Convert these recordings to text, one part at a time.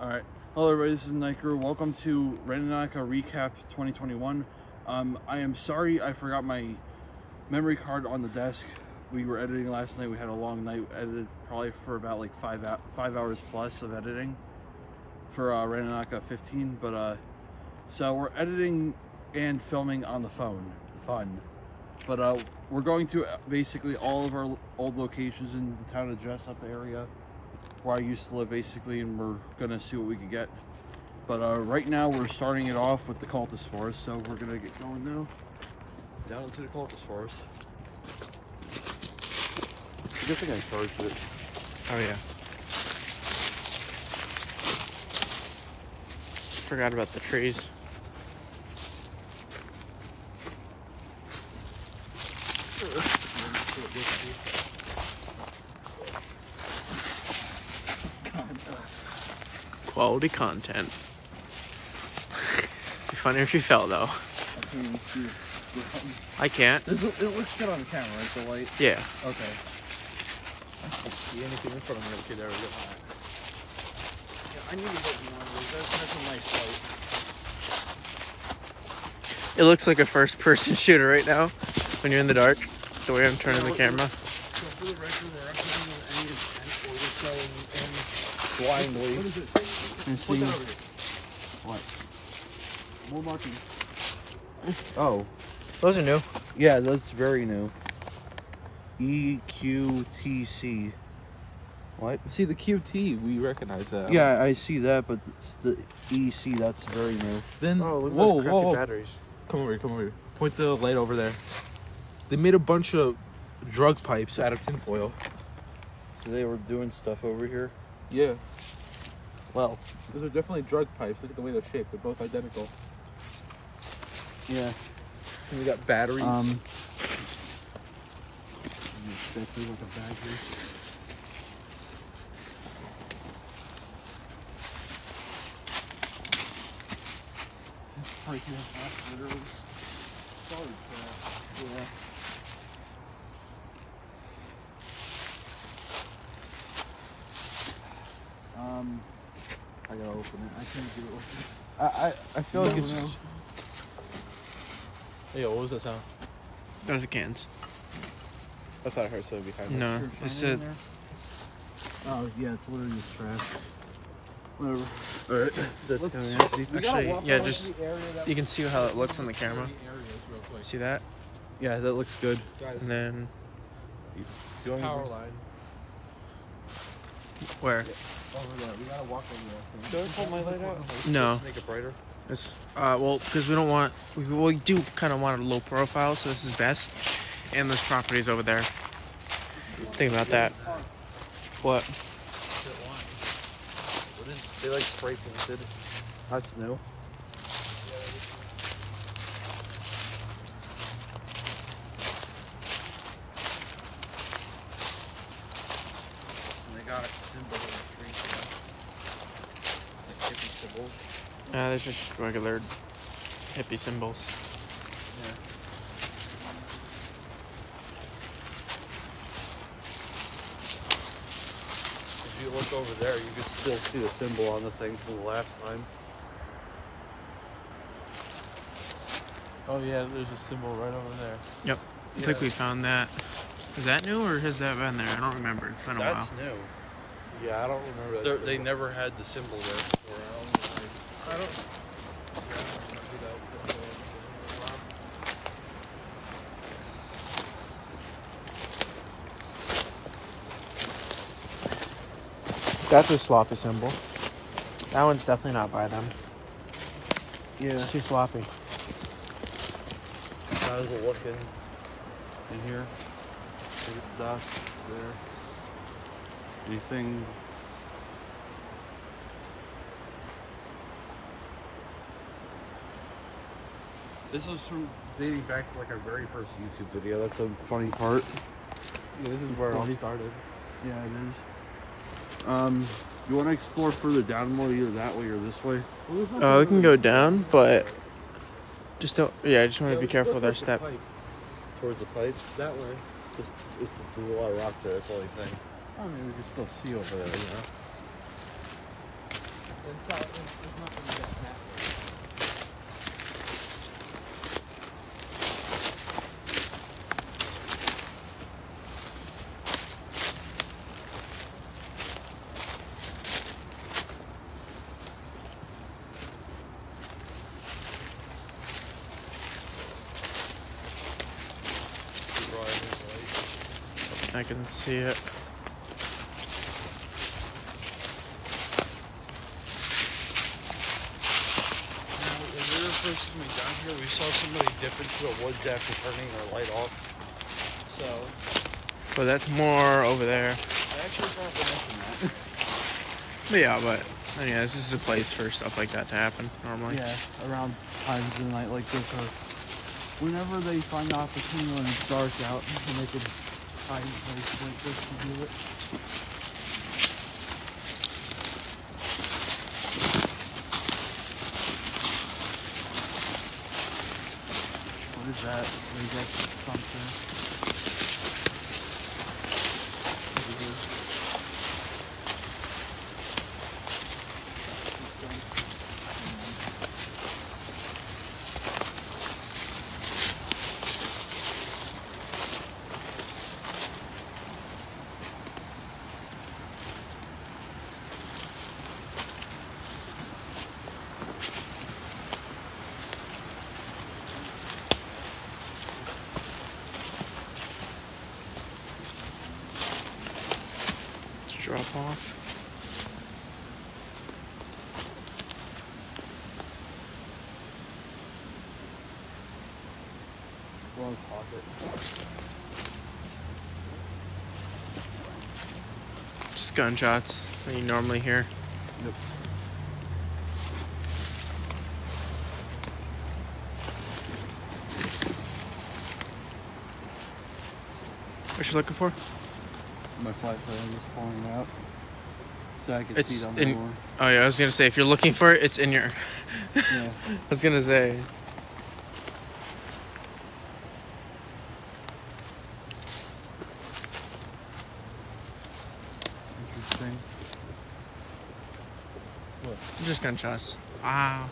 Alright. Hello everybody, this is Niker. Welcome to Randonautica Recap 2021. Um, I am sorry I forgot my memory card on the desk. We were editing last night. We had a long night. Edited probably for about like five five hours plus of editing for uh, Randonautica 15. But uh, so we're editing and filming on the phone. Fun. But uh, we're going to basically all of our old locations in the town of Jessup area where I used to live basically and we're gonna see what we can get. But uh, right now we're starting it off with the cultist forest, so we're gonna get going now. Down into the cultist forest. Good thing I charged it. Oh yeah. Forgot about the trees. Quality content. Be funny if you fell though. I can't even see it. I can't. This, it looks good on the camera, right? The light. Yeah. Okay. I don't see anything in front of me. Okay, there we go. Yeah, I need to get one of those. That's, that's a nice light. It looks like a first person shooter right now when you're in the dark. The way I'm turning the camera. So for the record, we're not any intent or we're going in blindly. What is it? And Put see that over here. what? More marking. Oh, Those are new. yeah, that's very new. E EQTC. What? See the QT, we recognize that. Yeah, I see that, but the EC, that's very new. Then Oh, look at whoa, those crappy whoa, whoa. batteries. Come over here, come over here. Point the light over there. They made a bunch of drug pipes out of tinfoil. So they were doing stuff over here. Yeah. Well, Those are definitely drug pipes. Look at the way they're shaped. They're both identical. yeah. And we got batteries. Um. Exactly like a bag here. This breaking his literally. Sorry, Yeah. Um, I gotta open it. I can't get it open. I, I, I feel like No, it's. no. Hey, yo, what was that sound? Those are cans. I thought I heard something behind me. No, Sure, it's shiny a? Oh yeah, it's literally just trash. Whatever. Alright, that's Let's- kind of nasty. Actually, yeah, just- the area that you can see how it looks on the camera. areas real quick. See that? Yeah, that looks good. Guys, And then you want power line. Where? Over there. We gotta walk over Should I pull my light out? No. Make it brighter. It's, uh, well, because we don't want, we, we do kind of want a low profile, so this is best. And there's properties over there. Think about that. What? What is? They like spray painted. That's new. And they got a symbol in the tree. Like hippie symbols. Uh, there's just regular hippie symbols. Yeah. If you look over there, you can still see the symbol on the thing from the last time. Oh yeah, there's a symbol right over there. Yep. I think we found that. Is that new or has that been there? I don't remember. It's been a while. That's new. Yeah, I don't remember They're- that. They never had the symbol there before. I don't know why. I don't. Yeah, I don't remember that. That's a sloppy symbol. That one's definitely not by them. Yeah. It's too sloppy. How's it looking in here? Look at the dots there. Anything? This was from dating back to like our very first YouTube video. That's the funny part. Yeah, this is where it all started. Yeah, it is. Um, you want to explore further down more, either that way or this way? Uh, we can go down, but just don't. Yeah, I just want to be careful with our step. pipe. Towards the pipe. That way. It's, it's there's a lot of rocks there. That's the only thing. I mean, we can still see over there, you know. I can see it. Now, when we were first coming down here, we saw somebody dip into the woods after turning their light off. So, But that's more over there. I actually forgot to mention that. But yeah, but I mean, yeah, this is a place for stuff like that to happen normally. Yeah, around times of the night like this, or whenever they find the opportunity when it's dark out, and they could place like this to do it. What is that? There's like something. Let's drop off. Wrong pocket. Just gunshots that you normally hear. Yep. What you looking for? My flight plan is pulling out. So I can It's see it on the in- Oh yeah, I was gonna say if you're looking for it, it's in your. Yeah. I was gonna say. Interesting. Just gunshots. Wow.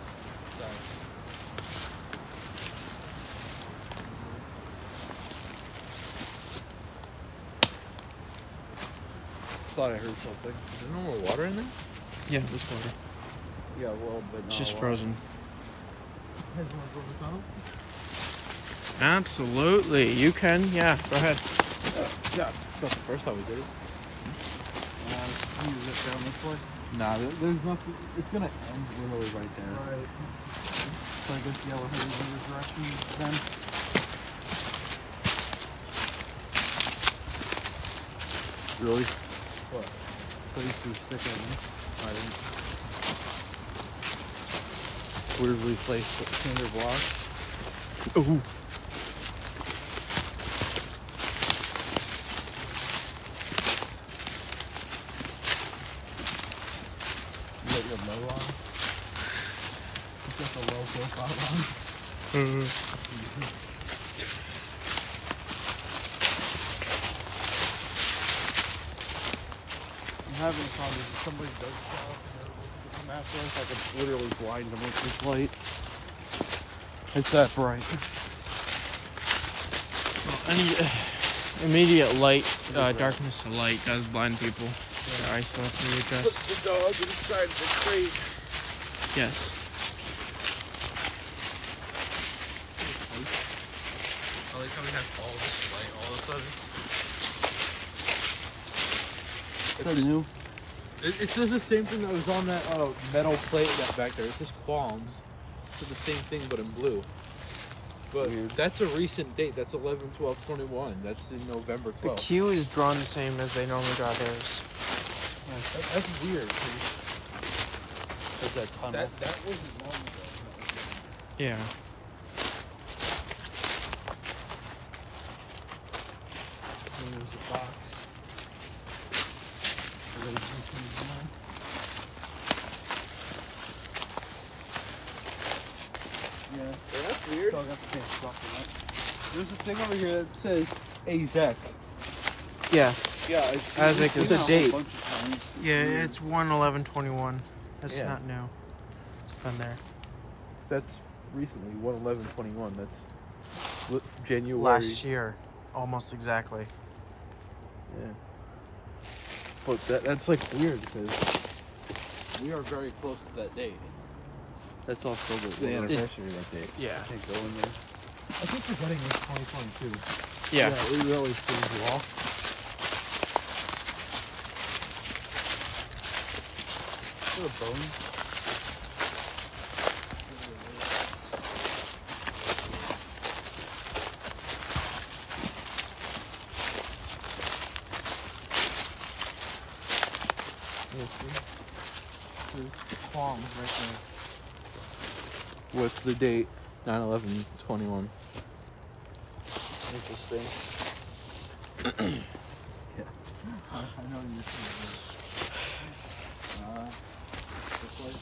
Thought I heard something. Is there no more water in there? Yeah, this water. Yeah, a little bit. It's just frozen. Hey, you wanna go in the tunnel? Absolutely, you can. Yeah, go ahead. Yeah. It's not the first time we did it. Uh, can you zip down this way? Nah, there's nothing. It's gonna end literally right there. Right. So I guess the elevator's in this direction then. Really? What? You threw stick at me. I didn't. Weirdly placed cinder blocks. Ooh. You got your low on? It's just a low profile one. Mm. I'm having a problem if somebody does show up and they're looking to come after us, I could literally blind them with this light. It's that bright. Any uh, immediate light, uh, darkness to light does blind people. Their eyes still have to readjust. the dog inside the crate. Yes. I like how we have all this light all of a sudden. Pretty new. It, it's just the same thing that was on that uh, metal plate that back there. It's just qualms. It's the same thing but in blue. But Weird. that's a recent date. That's 11, 12, 21. That's in November The Q is drawn the same as they normally draw theirs. That, that's weird. There's that tunnel. That, that wasn't long ago. Yeah. And there's a box. Everybody's missing his mind. Yeah. Yeah, that's weird. Dog got the same stuff in it. There's a thing over here that says Azek. Yeah. Yeah, I've Azek this is- a a date. bunch of times. Yeah, it's 1 11 21. That's Yeah. not new. It's been there. That's recently, 11121. That's January. Last year, almost exactly. Yeah. But that, that's like weird because We are very close to that date. That's also the, the the anniversary of that date. Yeah. Can't go in there. I think forgetting was 2022. Yeah. it really threw you off. Is that a bone? Yeah. There's right there. What's the date? 9 11 21. Interesting. yeah. I know you Uh, this way.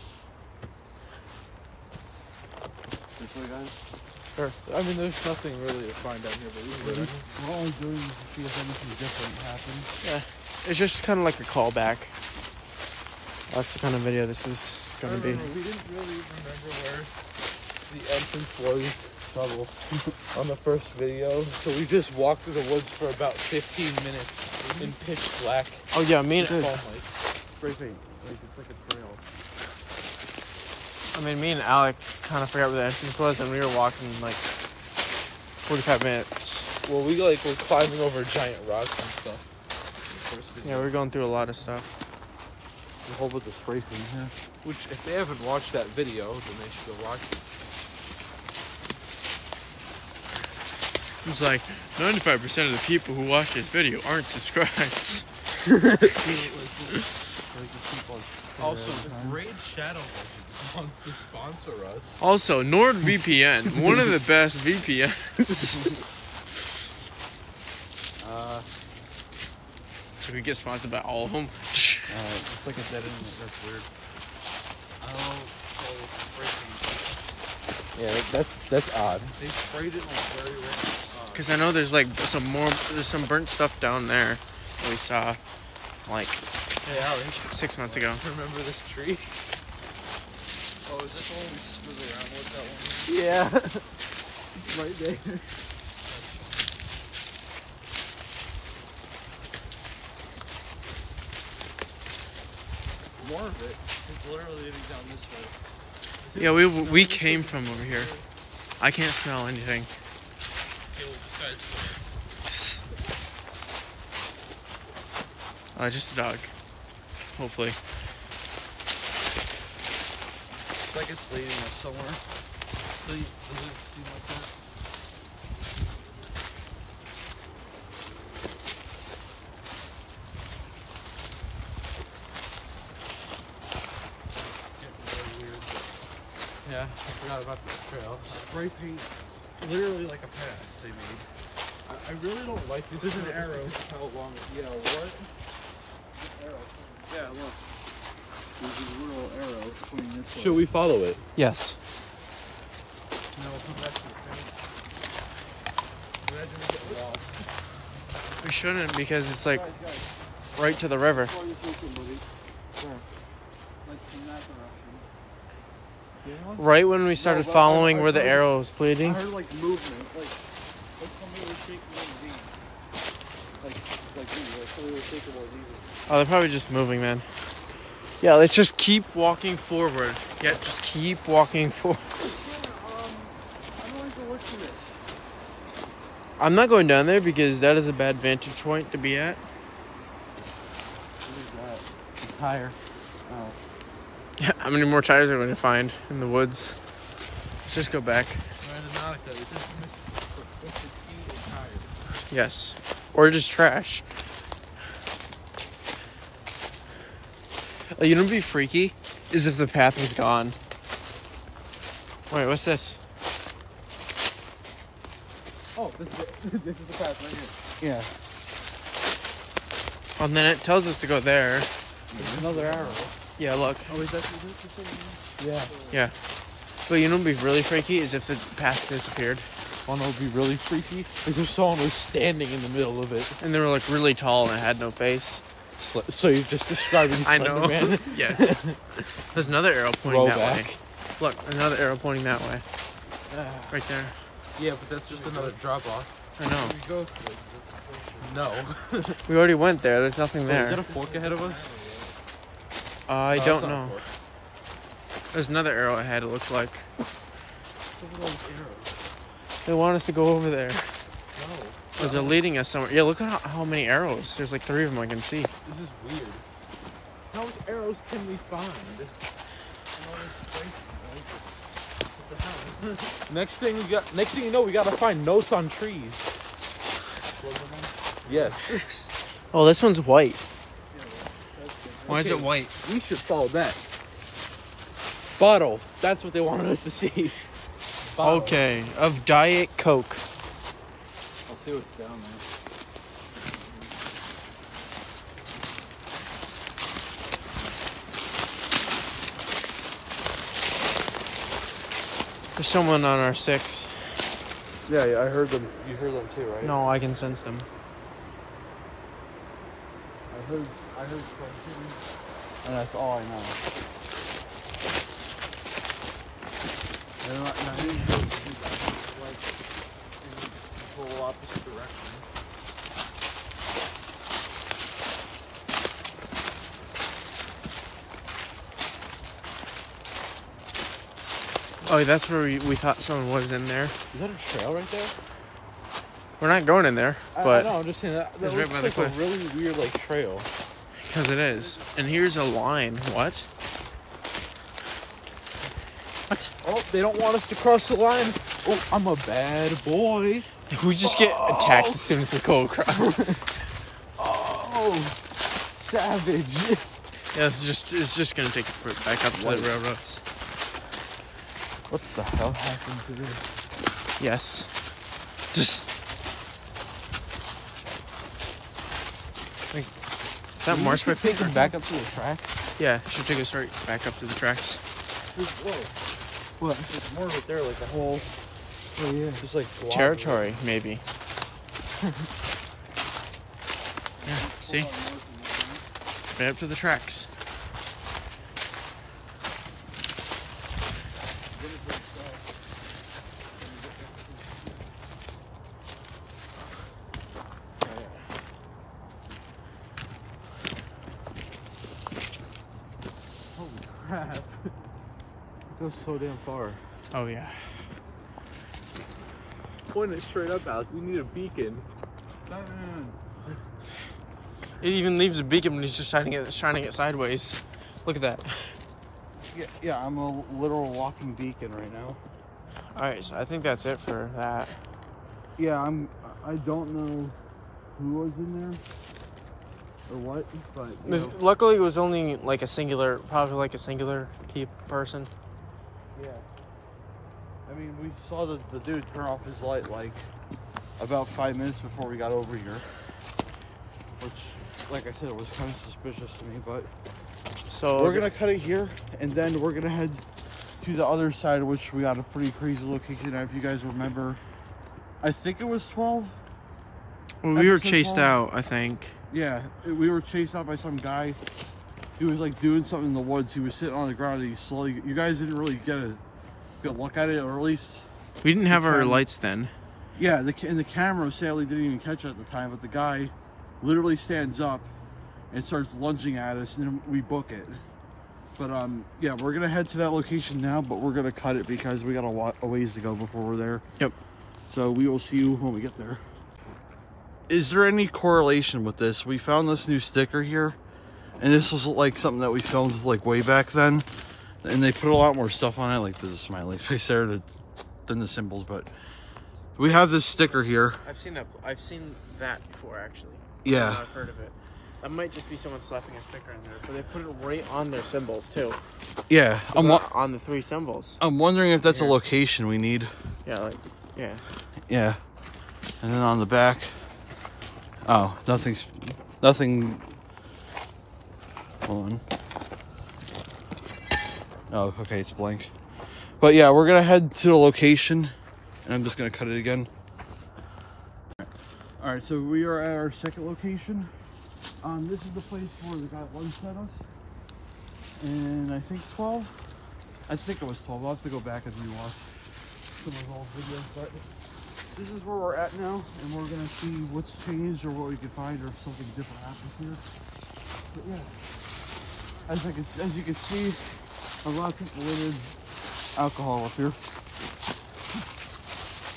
This way, guys. Sure. I mean, there's nothing really to find down here, but we can go down here. We're only doing to see if anything different happens. Yeah. It's just kind of like a callback. That's the kind of video this is gonna be. remember, we didn't really remember where the entrance was trouble on the first video, so we just walked through the woods for about 15 minutes in pitch black. Oh yeah, me and Palm light. Spray paint. Like it's like a trail. I mean me and Alec kind of forgot where the entrance was, and we were walking like 45 minutes. Well, we like were climbing over giant rocks and stuff. The first video. Yeah, we're going through a lot of stuff. The whole with the spray paint. Yeah. Which, if they haven't watched that video, then they should go watch it. It's like 95% of the people who watch this video aren't subscribed. Like the people. Also, if Raid Shadow Legends wants to sponsor us, Also, NordVPN, one of the best VPNs. Uh, Should we get sponsored by all of them? uh, it's like a dead end. That's weird. Oh, so spray paint. yeah, that's that's odd. They sprayed it like very random spots. Because I know there's like some more, there's some burnt stuff down there that we saw like Hey, Alex, six months ago. remember this tree? Oh, is this the one we slid around with that one? Yeah, right there. More of it. It's literally leading down this way. Yeah, we we came from over here. I can't smell anything. Okay, Uh, just a dog. Hopefully. It's like it's leading us somewhere. Does it does it seem like that? Getting really weird. Yeah, I forgot about this trail. Spray paint, literally like a path they made. I, I really don't like this. This is an arrow. How long? Yeah, what? Arrow. Yeah, look. There's a little arrow pointing this way. Should we follow it? Yes. No, we'll come back to the paint. Imagine we get lost. We shouldn't because it's like guys, guys, right to the river. follow your thinking, buddy. Where? Like in that direction. Right when we started I- following I where the heard- arrow was I bleeding. heard like movement, like like somebody was shaking one. Like like these, like somebody was shaking one of. Oh, they're probably just moving, man. Yeah, let's just keep walking forward. Yeah, just keep walking forward. Um, I don't like to look for this. I'm not going down there because that is a bad vantage point to be at. What is that? Tire. Oh. How many more tires are we going to find in the woods? Let's just go back. Randomonica. This is Mr. Key and tire. Yes. Or just trash. Oh, you know what'd be freaky? Is if the path was gone. Wait, what's this? Oh, this is it. this is the path right here. Yeah. And then it tells us to go there. There's another arrow. Yeah, look. Oh, is that, is that the same? Yeah. Yeah. But you know what'd be really freaky is if the path disappeared. One that would be really freaky is if someone was standing in the middle of it. And they were like really tall and had no face. Sl- so you're just describing I know. Yes. There's another arrow pointing that way. Look, another arrow pointing that way. Ah. Right there. Yeah, but that's just another drop off. I know. We go. No. We already went there. There's nothing Wait, is there. that a fork ahead of us? Uh, I Oh, don't know. There's another arrow ahead. It looks like Look at all those arrows. they want us to go over there. No. Or they're leading us somewhere. Yeah, look at how, how many arrows. There's like three of them I can see. This is weird. How many arrows can we find? next thing we got, next thing you know, we gotta find notes on trees. Yes. Oh, this one's white. Why is it white? We should follow that. Bottle. That's what they wanted us to see. Bottle. Okay, of Diet Coke. I'll see what's down there. There's someone on our six. Yeah, yeah, I heard them. You heard them too, right? No, I can sense them. I heard. I heard something, and that's all I know. They're not, not even going to do that. Like in the total opposite direction. Oh, that's where we, we thought someone was in there. Is that a trail right there? We're not going in there, I, I but know. I'm just saying that. That It's right looks by the like cliff. a really weird like trail. Because it is. And here's a line. What? What? Oh, they don't want us to cross the line. Oh, I'm a bad boy. We just get oh. attacked as soon as we go across. Oh, savage. yeah, it's just it's just gonna take us back up to What? the railroads. What the hell happened to this? Yes. Just. Is that marsh Should pipe? take him back up to the track. Yeah, should take us right back up to the tracks. Whoa. What? There's more right there, like a whole. Oh yeah. Just like lava. Territory, maybe. yeah, see? Right up to the tracks. Holy crap. It goes so damn far. Oh, yeah. Point it straight up, Alex. We need a beacon. It even leaves a beacon when he's just shining it, shining it sideways. Look at that. Yeah, yeah, I'm a literal walking beacon right now. Alright, so I think that's it for that. Yeah, I'm. I don't know who was in there or what, but you There's- know, Luckily, it was only like a singular, probably like a singular pe- person. Yeah. I mean, we saw the, the dude turn off his light like about five minutes before we got over here, which, like I said, it was kind of suspicious to me. But So we're gonna cut it here, and then we're gonna head to the other side, which we got a pretty crazy location. If you guys remember, I think it was 12. Well, we were chased one. out, I think. Yeah, we were chased out by some guy. He was like doing something in the woods. He was sitting on the ground and he slowly. You guys didn't really get a good look at it, or at least, We didn't have our lights then. yeah. The and the camera sadly didn't even catch it at the time. But the guy literally stands up and starts lunging at us, and then we book it. But um, yeah, we're gonna head to that location now, but we're gonna cut it because we got a, wa- a ways to go before we're there. Yep. So we will see you when we get there. Is there any correlation with this? We found this new sticker here, and this was like something that we filmed like way back then, and they put a lot more stuff on it, like there's a smiley face there to, than the symbols. But we have this sticker here. I've seen that. I've seen that before, actually. Yeah. I've heard of it. That might just be someone slapping a sticker in there, but they put it right on their symbols too. Yeah, I'm on the three symbols. I'm wondering if that's a location we need. Yeah, like yeah. Yeah. And then on the back. Oh, nothing's nothing. On. Oh, okay, it's blank. But yeah, we're gonna head to the location, and I'm just gonna cut it again. All right, so we are at our second location. Um, this is the place where the guy lunched at us. And I think 12. I think it was 12. I'll have to go back and rewatch some of videos. But this is where we're at now, and we're gonna see what's changed or what we can find or if something different happens here. But yeah, as I can, as you can see, a lot of people in alcohol up here.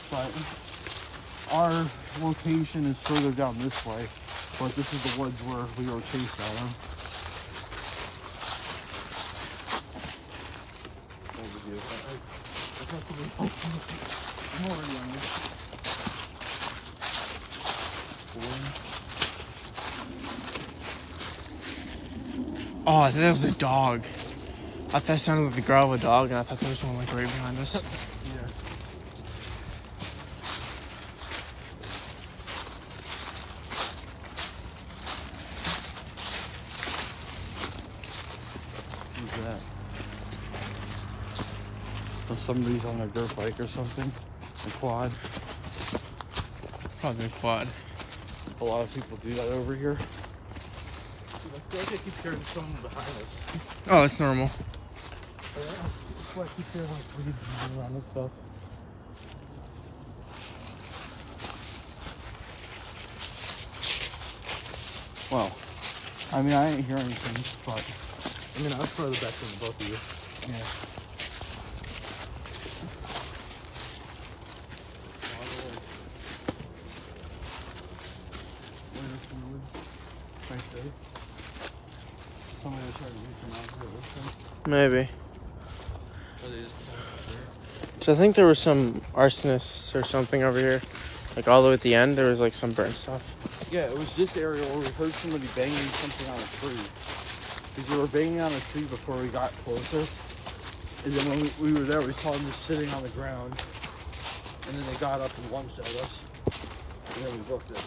But our location is further down this way, but this is the woods where we were chased out of. I'm already on this. Oh, I thought that was a dog. I thought that sounded like the growl of a dog, and I thought there was one like right behind us. Yeah. Who's that? Somebody's on a dirt bike or something. A quad. Probably a quad. A lot of people do that over here. I feel like I keep hearing someone behind us. Oh, it's normal. That's why I keep hearing like breathing around and stuff. Well, I mean, I ain't hear anything, but I mean, I was further back than both of you. yeah. Right there. Somebody was trying to reach him out here. Listen. Maybe. So I think there was some arsonists or something over here. Like all the way at the end, there was like some burnt stuff. Yeah, it was this area where we heard somebody banging something on a tree. Because we were banging on a tree before we got closer. And then when we, we were there, we saw them just sitting on the ground. And then they got up and lunged at us. And then we booked it.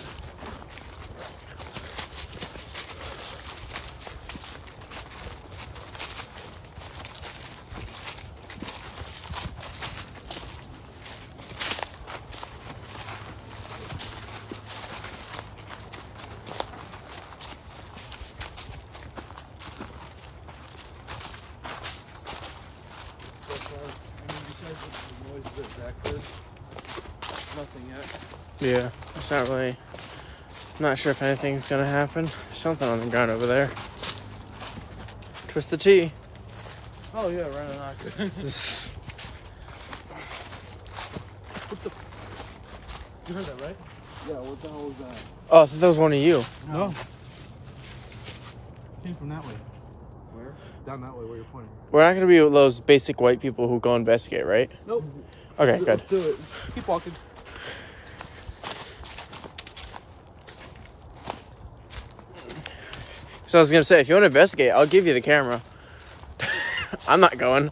But, uh, I mean, besides the noise that back there, nothing yet. Yeah, it's not really. I'm Not sure if anything's gonna happen. There's something on the ground over there. Twist the T. Oh yeah, right on the? You heard that, right? yeah, what the hell was that? Oh, I thought that was one of you. No. Came from that way. Where? Down that way where you're pointing. We're not gonna be those basic white people who go investigate, right? Nope. Okay, good. Let's do it. Keep walking. So I was gonna say, if you want to investigate, I'll give you the camera. I'm not going.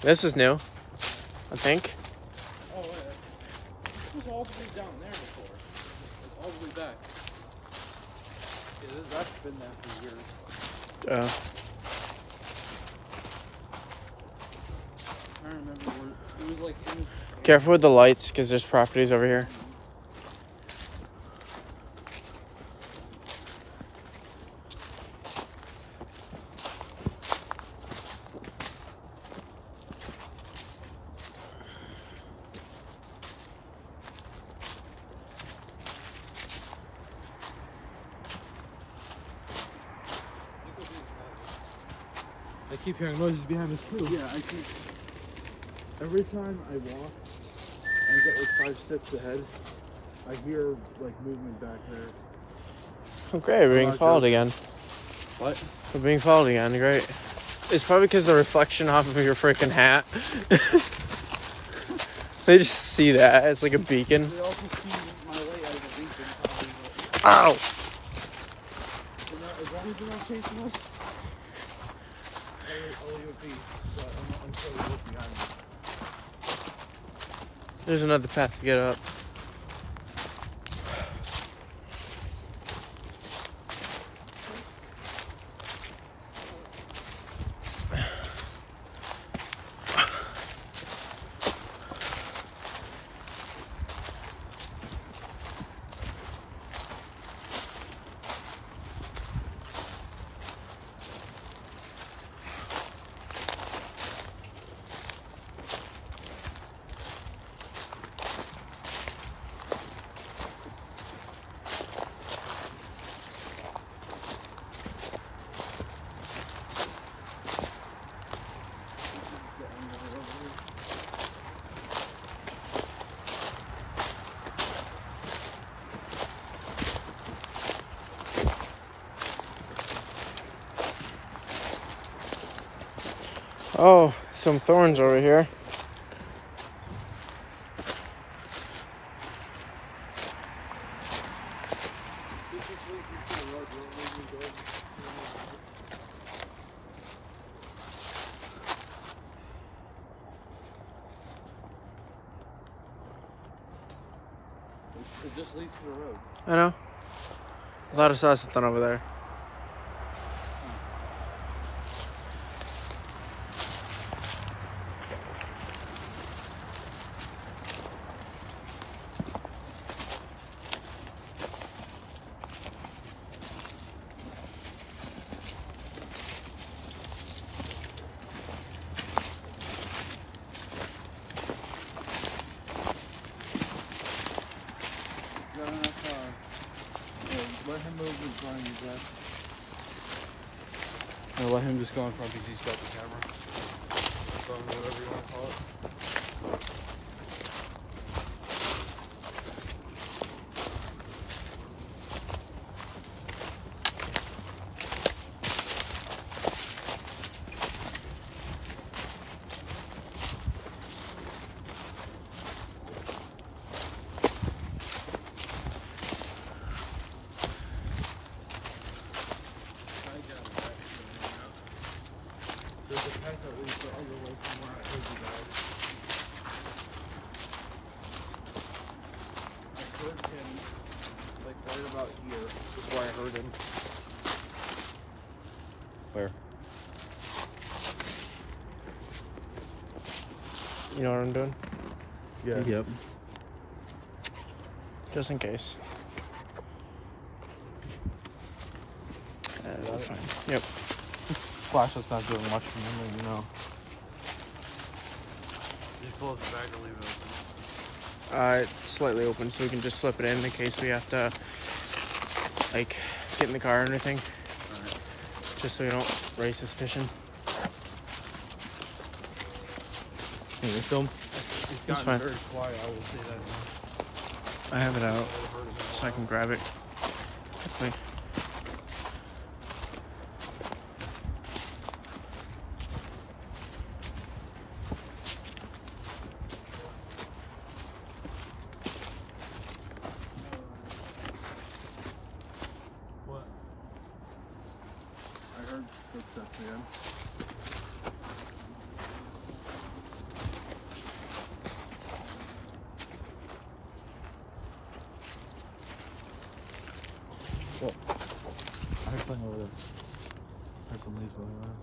This is new. I think. Oh. It was all the way down there before. All the way back. Yeah, this, that's been there for years. Uh, I remember where. It was like in careful with the lights, because there's properties over here. I keep hearing noises behind us too. Yeah, I think every time I walk and I get like five steps ahead, I hear like movement back there. Oh, great, we're being Roger. followed again. What? We're being followed again. Great. It's probably because the reflection off of your freaking hat. they just see that. It's like a beacon. They also see my light out of the beacon. probably, but- Ow! Is that, is that anything else chasing us? I'll, I'll leave it be, but I'm, not- I'm sure we look behind me. There's another path to get up. Oh, some thorns over here. It just leads to the road. I know. I thought I saw something over there. Got enough, uh, yeah, let him move in front of you, Zach. No, let him just go in front because he's got the camera. Phone, whatever you want to call it. There's a path that leads the other way from where I heard you guys. I heard him, like, right about here. Is where I heard him. Where? You know what I'm doing? Yeah. Yep. Just in case. Uh, Got it? fine. Yep. Flashlight's not doing much for me, you know. Just close the back or leave it open. Uh, it's slightly open, so we can just slip it in in case we have to, like, get in the car or anything. Alright. Just so we don't raise suspicion. Can you film? It's gotten fine. I will say that now. I have it out I haven't heard him in a so I can grab it quickly. What? I heard footsteps again. I heard something over there. heard some leaves moving around.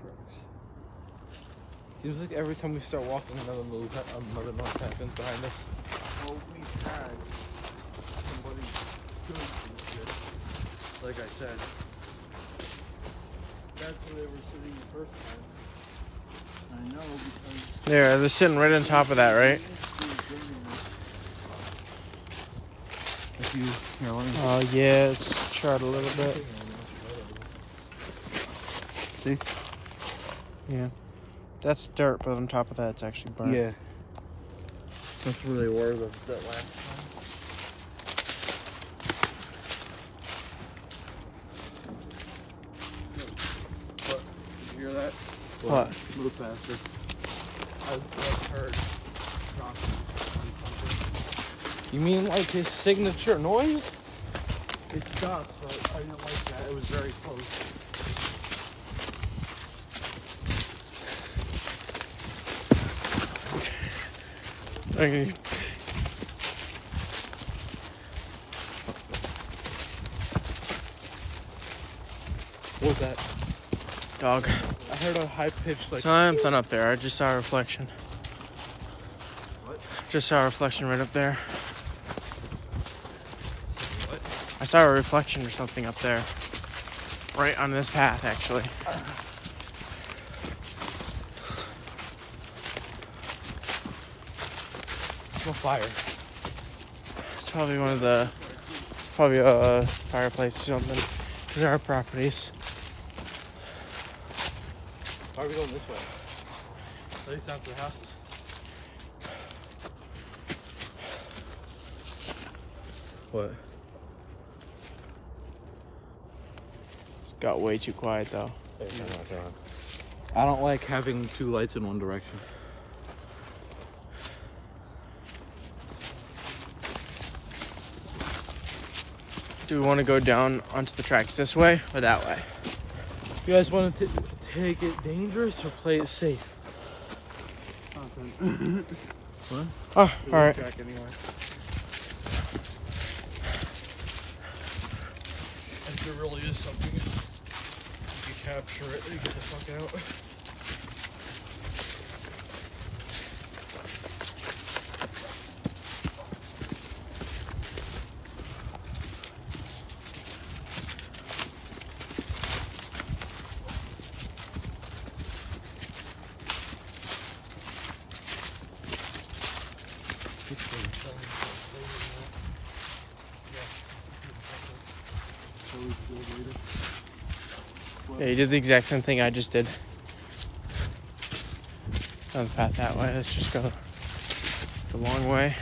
Trucks. Seems like every time we start walking, another move, another noise happens behind us. Well, we had somebody doing some shit. Like I said. That's where they were sitting the first time. I know because There, they're sitting right on top of that, right? If you here, let me Oh yeah, it's charred a little bit. See? Yeah. That's dirt, but on top of that, it's actually burnt. Yeah. That's where they were the, that last time. What? Did you hear that? What? Move faster. I, I heard on something. You mean like his signature noise? It stopped, but I didn't like that. It was very close. Okay. What was that? Dog. I heard a high pitched like. Something up there. I just saw a reflection. What? Just saw a reflection right up there. What? I saw a reflection or something up there. Right on this path, actually. fire. It's probably one of the, probably uh, a fireplace or something. These are our properties. Why are we going this way? At least down to the houses. What? It's got way too quiet though. I don't like having two lights in one direction. Do we want to go down onto the tracks this way or that way? You guys want to take it dangerous or play it safe? Oh, all right. Track anyway. If there really is something, you capture it and get the fuck out. Did the exact same thing I just did. On the path that way. Let's just go the long way.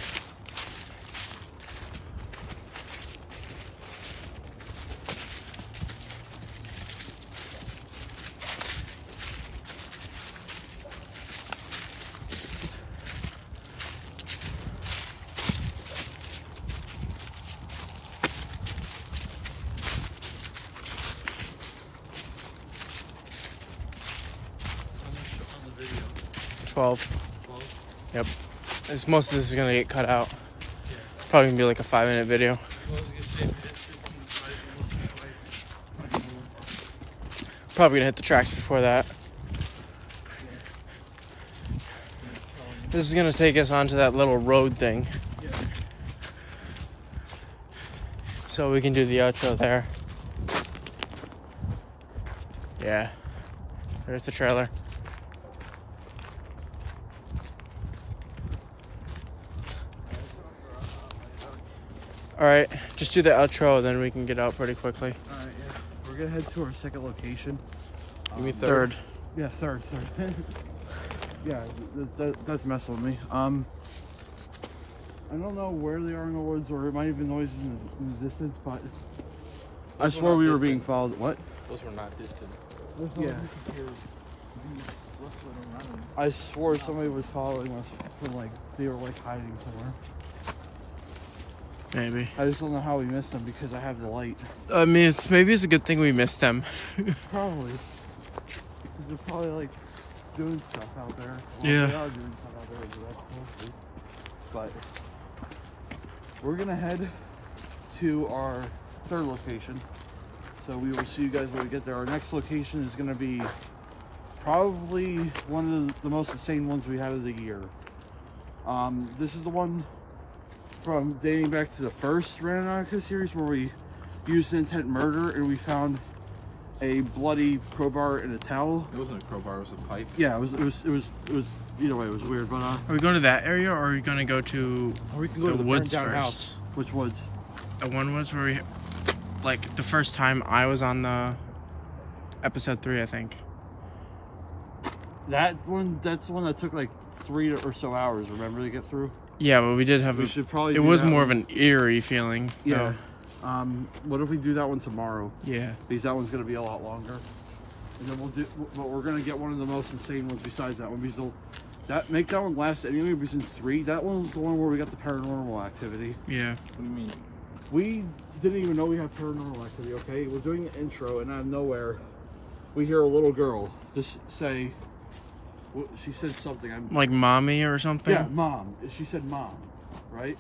On the video. 12. Well, Yep. This, most of this is gonna get cut out. Yeah. Probably gonna be like a five minute video. I was gonna say if it hits 15, five minutes, like, Probably gonna hit the tracks before that. This is gonna take us onto that little road thing. So we can do the outro there. Yeah. There's the trailer. Alright, just do the outro, then we can get out pretty quickly. Alright, yeah. We're gonna head to our second location. You mean Um, Third. Yeah, third, third. yeah, th- th- that's messing with me. Um, I don't know where they are in the woods, or it might have been noises in the, in the distance, but I Those were swore not we were being followed. What? Those were not distant. Yeah. I swore somebody was following us from like they were like hiding somewhere. Maybe. I just don't know how we missed them because I have the light. I mean, it's, maybe it's a good thing we missed them. Probably. Because they're probably like doing stuff out there. Well, Yeah. They are doing stuff out there, but. But we're gonna head to our third location. So we will see you guys when we get there. Our next location is gonna be probably one of the, the most insane ones we have of the year. Um, this is the one from dating back to the first Randonautica series where we used intent murder and we found a bloody crowbar and a towel. It wasn't a crowbar, it was a pipe. Yeah, it was it was it was it was either way it was weird, but uh Are we going to that area or are we going to go to Or we can go the woods first? house. which woods? The one was where we, like, the first time I was on the episode three, I think. That one that's the one that took like three or so hours, remember to get through? Yeah, but we did have We a. should probably It do was that more one. of an eerie feeling. Yeah. though. Um what if we do that one tomorrow? Yeah. Because that one's gonna be a lot longer. And then we'll do but we're gonna get one of the most insane ones besides that one because they'll that make that one last anyway because in three that one was the one where we got the paranormal activity. Yeah. What do you mean? We didn't even know we had paranormal activity, okay? We're doing the intro, and out of nowhere, we hear a little girl just say, well, she said something. I'm, Like mommy or something. yeah, mom. She said mom, right?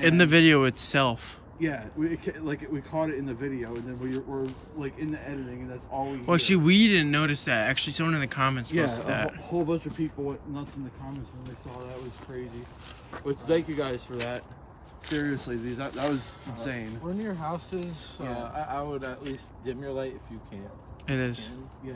In the video itself. Yeah, we it like we caught it in the video, and then we were like in the editing, and that's all we. Well, hear. actually, we didn't notice that. Actually, someone in the comments Yeah, posted a that. whole, whole bunch of people went nuts in the comments when they saw that. It was crazy. Which thank you guys for that. Seriously, these that, that was insane. When your house is, uh, Yeah. I, I would at least dim your light if you can. It is. Yeah,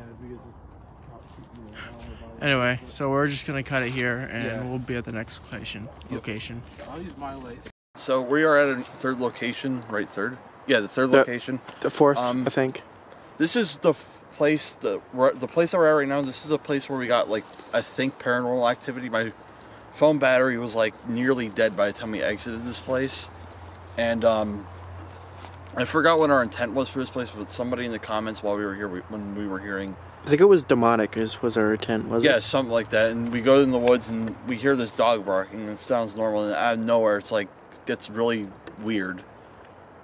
Anyway, so we're just gonna cut it here, and Yeah. we'll be at the next location. Yep. Location. I'll use my light. So we are at a third location, right? Third. Yeah, the third The- location. The fourth, Um, I think. This is the place the the place that we're at right now. This is a place where we got like I think paranormal activity. My phone battery was like nearly dead by the time we exited this place, and um, I forgot what our intent was for this place, but somebody in the comments while we were here, we, when we were hearing, I think it was demonic. Is was our intent? Was yeah, it? Yeah, something like that. And we go in the woods and we hear this dog barking. And it sounds normal, and out of nowhere, it's like gets really weird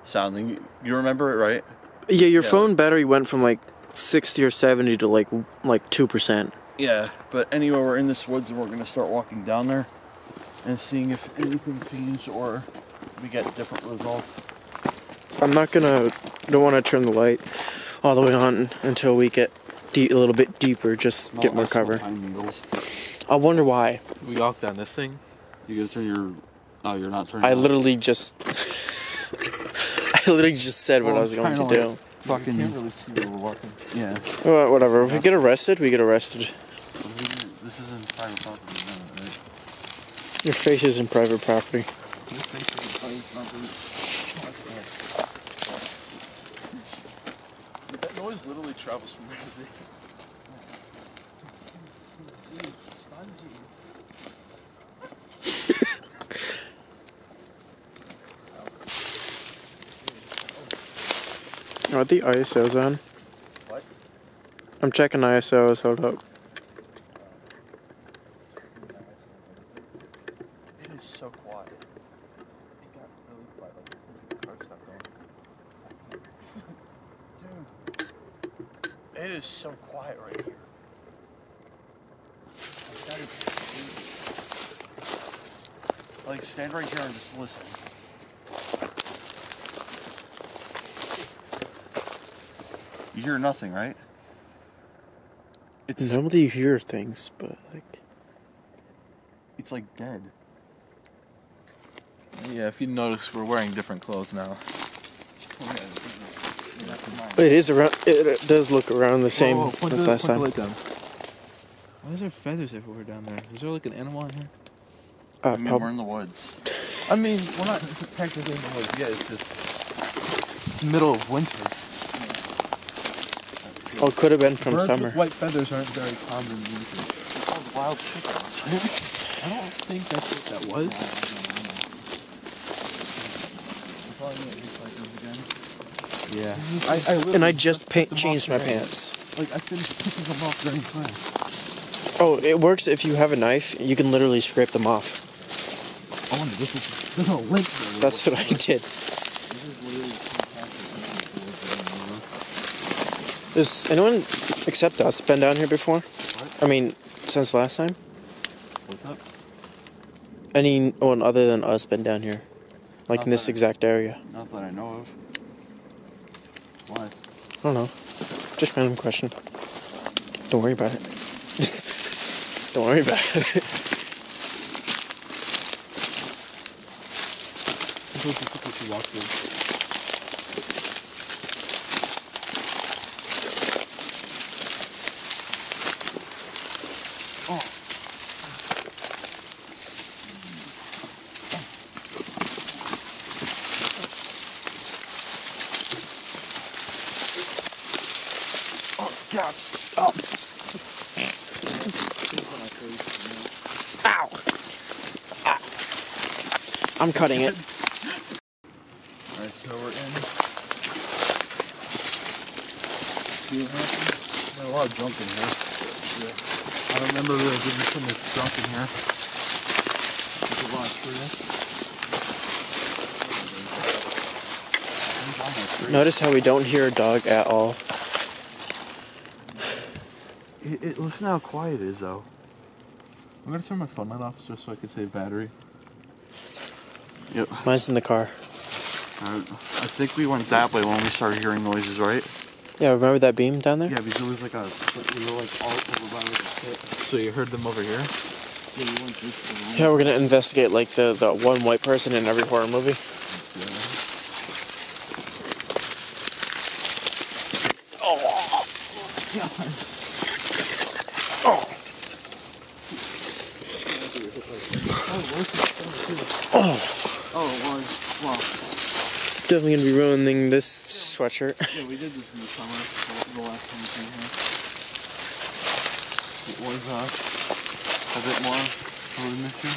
sounding. You remember it, right? Yeah, your Yeah. phone battery went from like sixty or seventy to like like two percent. Yeah. But anyway, we're in this woods, and we're gonna start walking down there and seeing if anything changes or we get different results. I'm not gonna. Don't want to turn the light all the way on until we get deep, a little bit deeper. Just get more cover. I wonder why. We walked down this thing. You gotta turn your. Oh, you're not turning. I on. literally just. I literally just said what I was going to kinda do. Fucking. You can't really see where we're walking. Yeah. Well, whatever. If we get arrested, we get arrested. This isn't private property, no, right? Your face is in private property. That literally travels from there to there. Are the ISOs on? What? I'm checking ISOs. Hold up. It is so quiet. It got really quiet, like the car stopped going. It is so quiet right here. I Like, stand right here and just listen. You hear nothing, right? It's Normally you hear things, but like. it's like dead. Yeah, if you notice, we're wearing different clothes now. Oh, It is around. It, it does look around the same Whoa, whoa, point as the- last time. down. Why is there feathers everywhere down there? Is there like an animal in here? Uh, I mean, prob- we're in the woods. I mean, we're not technically in the woods yet. It's just middle of winter. oh, it could have been from Birds summer. with white feathers aren't very common in winter. It's called wild chickens. I don't think that's what that was. Yeah. I, I And I just put paint changed my today. pants. Like I finished picking them off during class. Oh, it works if you have a knife. You can literally scrape them off. Oh, this is there's a link there. That's what I did. Does anyone except us been down here before? I mean, since last time? What's up? Anyone other than us been down here? Like in this Not that- exact area? Not that I know of. Don't know. Just random question. Don't worry about it. Just don't worry about it. This was the quickest we walked through. God. Oh. Ow. Ah. I'm cutting it. Alright, so we're in. See what happened? There's a lot of junk in here. I remember so much junk in here. There's a lot of trees. There's all my trees. Notice how we don't hear a dog at all. It, it, listen how quiet it is, though. I'm gonna turn my phone light off just so I can save battery. Yep. Mine's in the car. Alright, I think we went that way when we started hearing noises, right? Yeah, remember that beam down there? Yeah, because there was like a, we were like all over by like a pit. So you heard them over here? Yeah, we went this way. Yeah, we're gonna investigate like the, the one white person in every horror movie. definitely gonna be ruining this yeah. sweatshirt. Yeah, we did this in the summer, the last time we came here. It was uh, a bit more of an issue.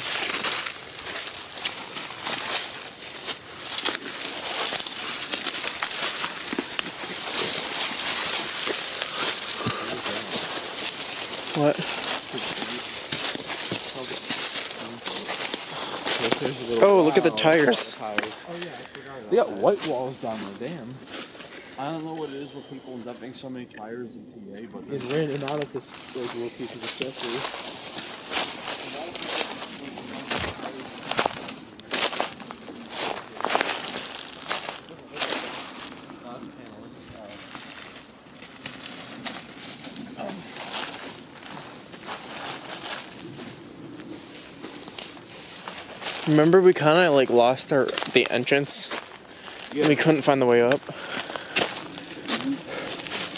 What? Oh, look at the tires got white walls down there, damn. I don't know what it is with people dumping so many tires in PA, but In Randonautica, those little pieces of especially. Remember we kind of like lost our the entrance. Yeah. We couldn't find the way up.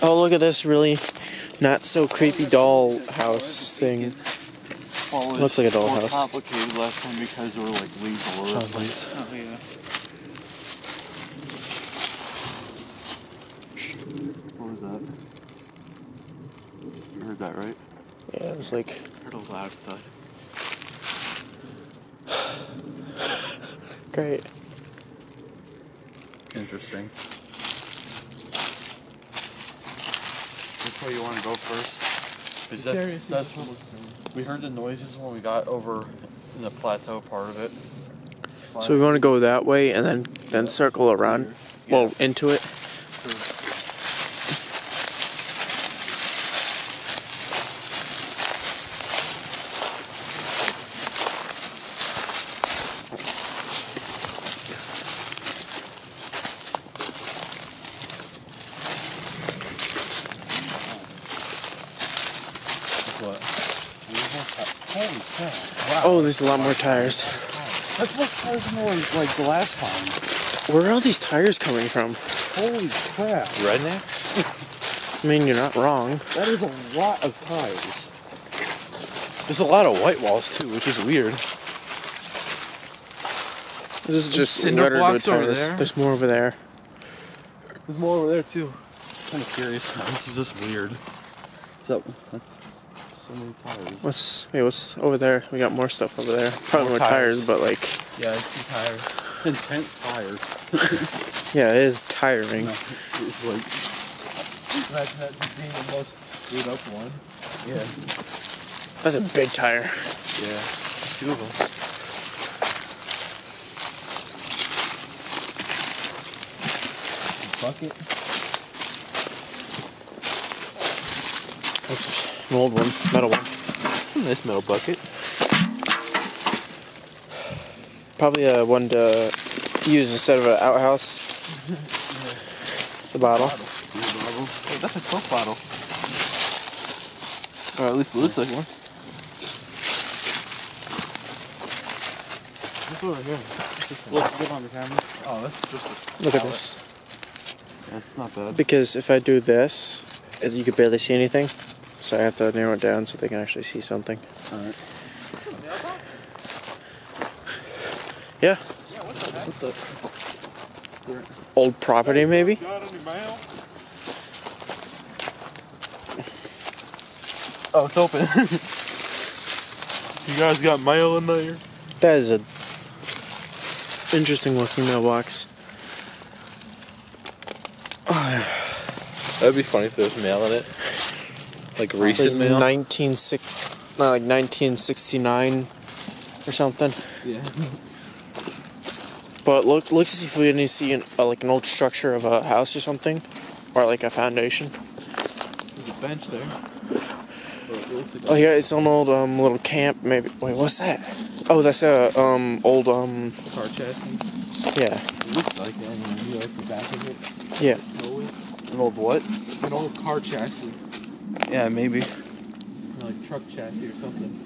Oh, look at this really not so creepy doll house thing. Well, Looks like a doll house. complicated last time because there were like leaves all over the place. Oh yeah. What was that? You heard that right? Yeah, it was like heard a loud thud. great. Interesting. Which way you want to go first? 'Cause that's, that's what we heard the noises when we got over in the plateau part of it. So we want to go that way and then then circle around, well, into it. What? Holy crap! Oh, there's a lot more tires. That's what tires more like the last time. Where are all these tires coming from? Holy crap! Rednecks? I mean, you're not wrong. That is a lot of tires. There's a lot of white walls too, which is weird. This is just cinder blocks over tires. there. There's more over there. There's more over there too. kind of curious now. This is just weird. So, that's so many tires. What's wait? What's over there? We got more stuff over there. Probably More more, tires. tires, but like, Yeah, I see tires. Intense tires. yeah, it is tiring. No, it's like, Imagine that being the most screwed up one. yeah, That's a big tire. yeah. Two of them. Bucket. That's an old one, metal one. It's a nice metal bucket. Probably a one to use instead of an outhouse. The bottle. Oh, that's a Coke bottle. Or at least it looks like one. What's over here? Looks good on the camera. Oh, that's just Look at this. That's not bad. Because if I do this, you could barely see anything. So I have to narrow it down so they can actually see something. Alright. Yeah. What the? Old property, maybe? Oh, it's open. you guys got mail in there? That is a interesting looking mailbox. That'd be funny if there was mail in it. Like recent like mail. 19, no, like 1969 or something. Yeah. But look, look to see if we can see an, uh, like an old structure of a house or something, or like a foundation. There's a bench there. But it looks like Oh yeah, it's an old um little camp. Maybe wait, what's that? Oh, that's a um old um car chassis. yeah It looks like it. Anyway. You like the back of it? yeah. An old what? An old car chassis. Yeah, maybe. Or like truck chassis or something.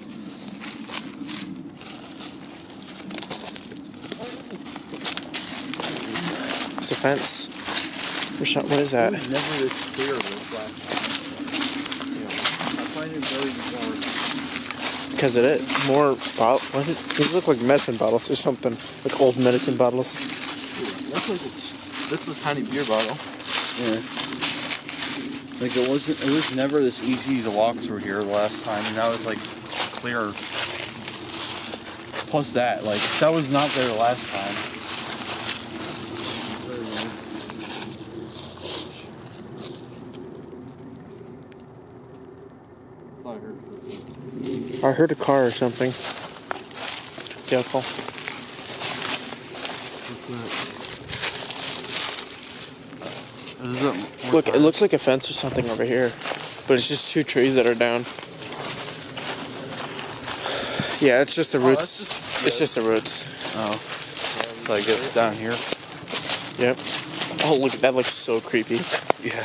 It's a fence. What is that? Never this clear this last time. Yeah. I find it very bizarre. Because it is more bottle. What is it? These look like medicine bottles or something. Like old medicine bottles. That's like a, that's a tiny beer bottle. Yeah. Like it wasn't. It was never this easy to walk through here the last time, and now it's like clear. Plus that, like that was not there the last time. I heard. A car or something. Vehicle. Is it Look, it looks like a fence or something over here, but it's just two trees that are down. Yeah, it's just the Oh, roots. that's just- It's just the roots. Oh. So I guess down here. Yep. Oh, look, that looks so creepy. Yeah.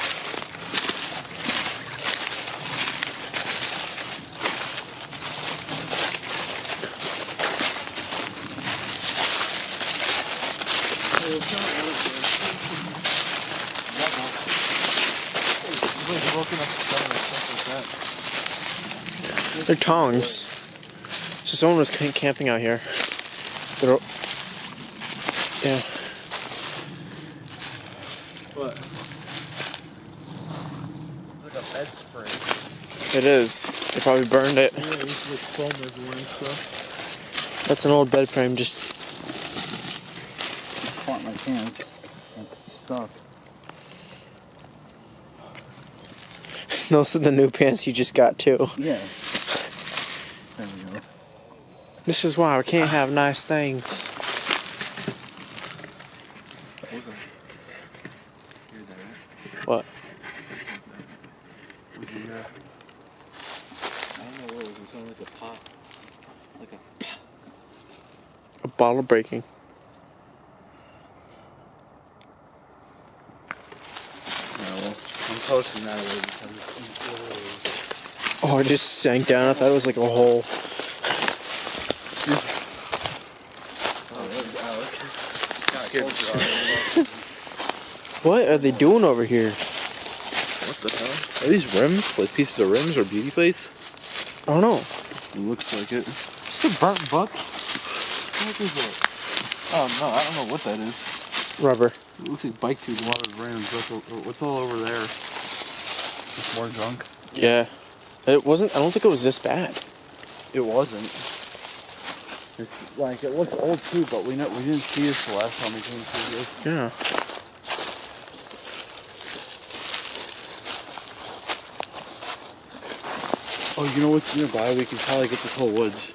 They're tongs. So someone was camping out here. They're, yeah. What? Like a bed spray. It is. They probably burned it. Yeah, it's foam everywhere and. That's an old bed frame. Just Caught my pants. It's stuck. those are the new pants you just got too. Yeah. This is why we can't have nice things. What? A bottle breaking. Oh, I just sank down. I thought it was like a hole. Oh, that was Alec. Scared What are they doing over here? What the hell? Are these rims? Like pieces of rims or beauty plates? I don't know. Looks like it. It's a burnt buck. What is it? Oh no, I don't know what that is. Rubber. It looks like bike tube. A lot of rims. What's, o- what's all over there? Just more junk. Yeah. It wasn't. I don't think it was this bad. It wasn't. It's like it looks old too, but we know we didn't see this the last time we came through this. Yeah. Oh, you know what's nearby? We can probably get this whole woods.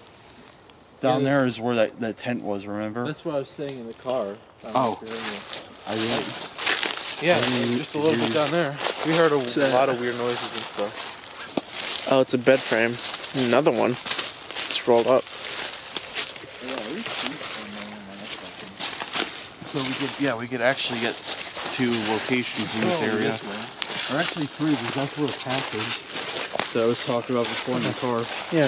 Down Yeah, there is where that, that tent was. Remember? That's what I was saying in the car. Oh. I didn't. Yeah, Mm, just a little bit down there. We heard a that? lot of weird noises and stuff. Oh, it's a bed frame. Another one. It's rolled up. So we could, yeah, we could actually get two locations in this Oh, area. this. Or actually three, because that's where the path is. That I was talking about before in the car. Yeah.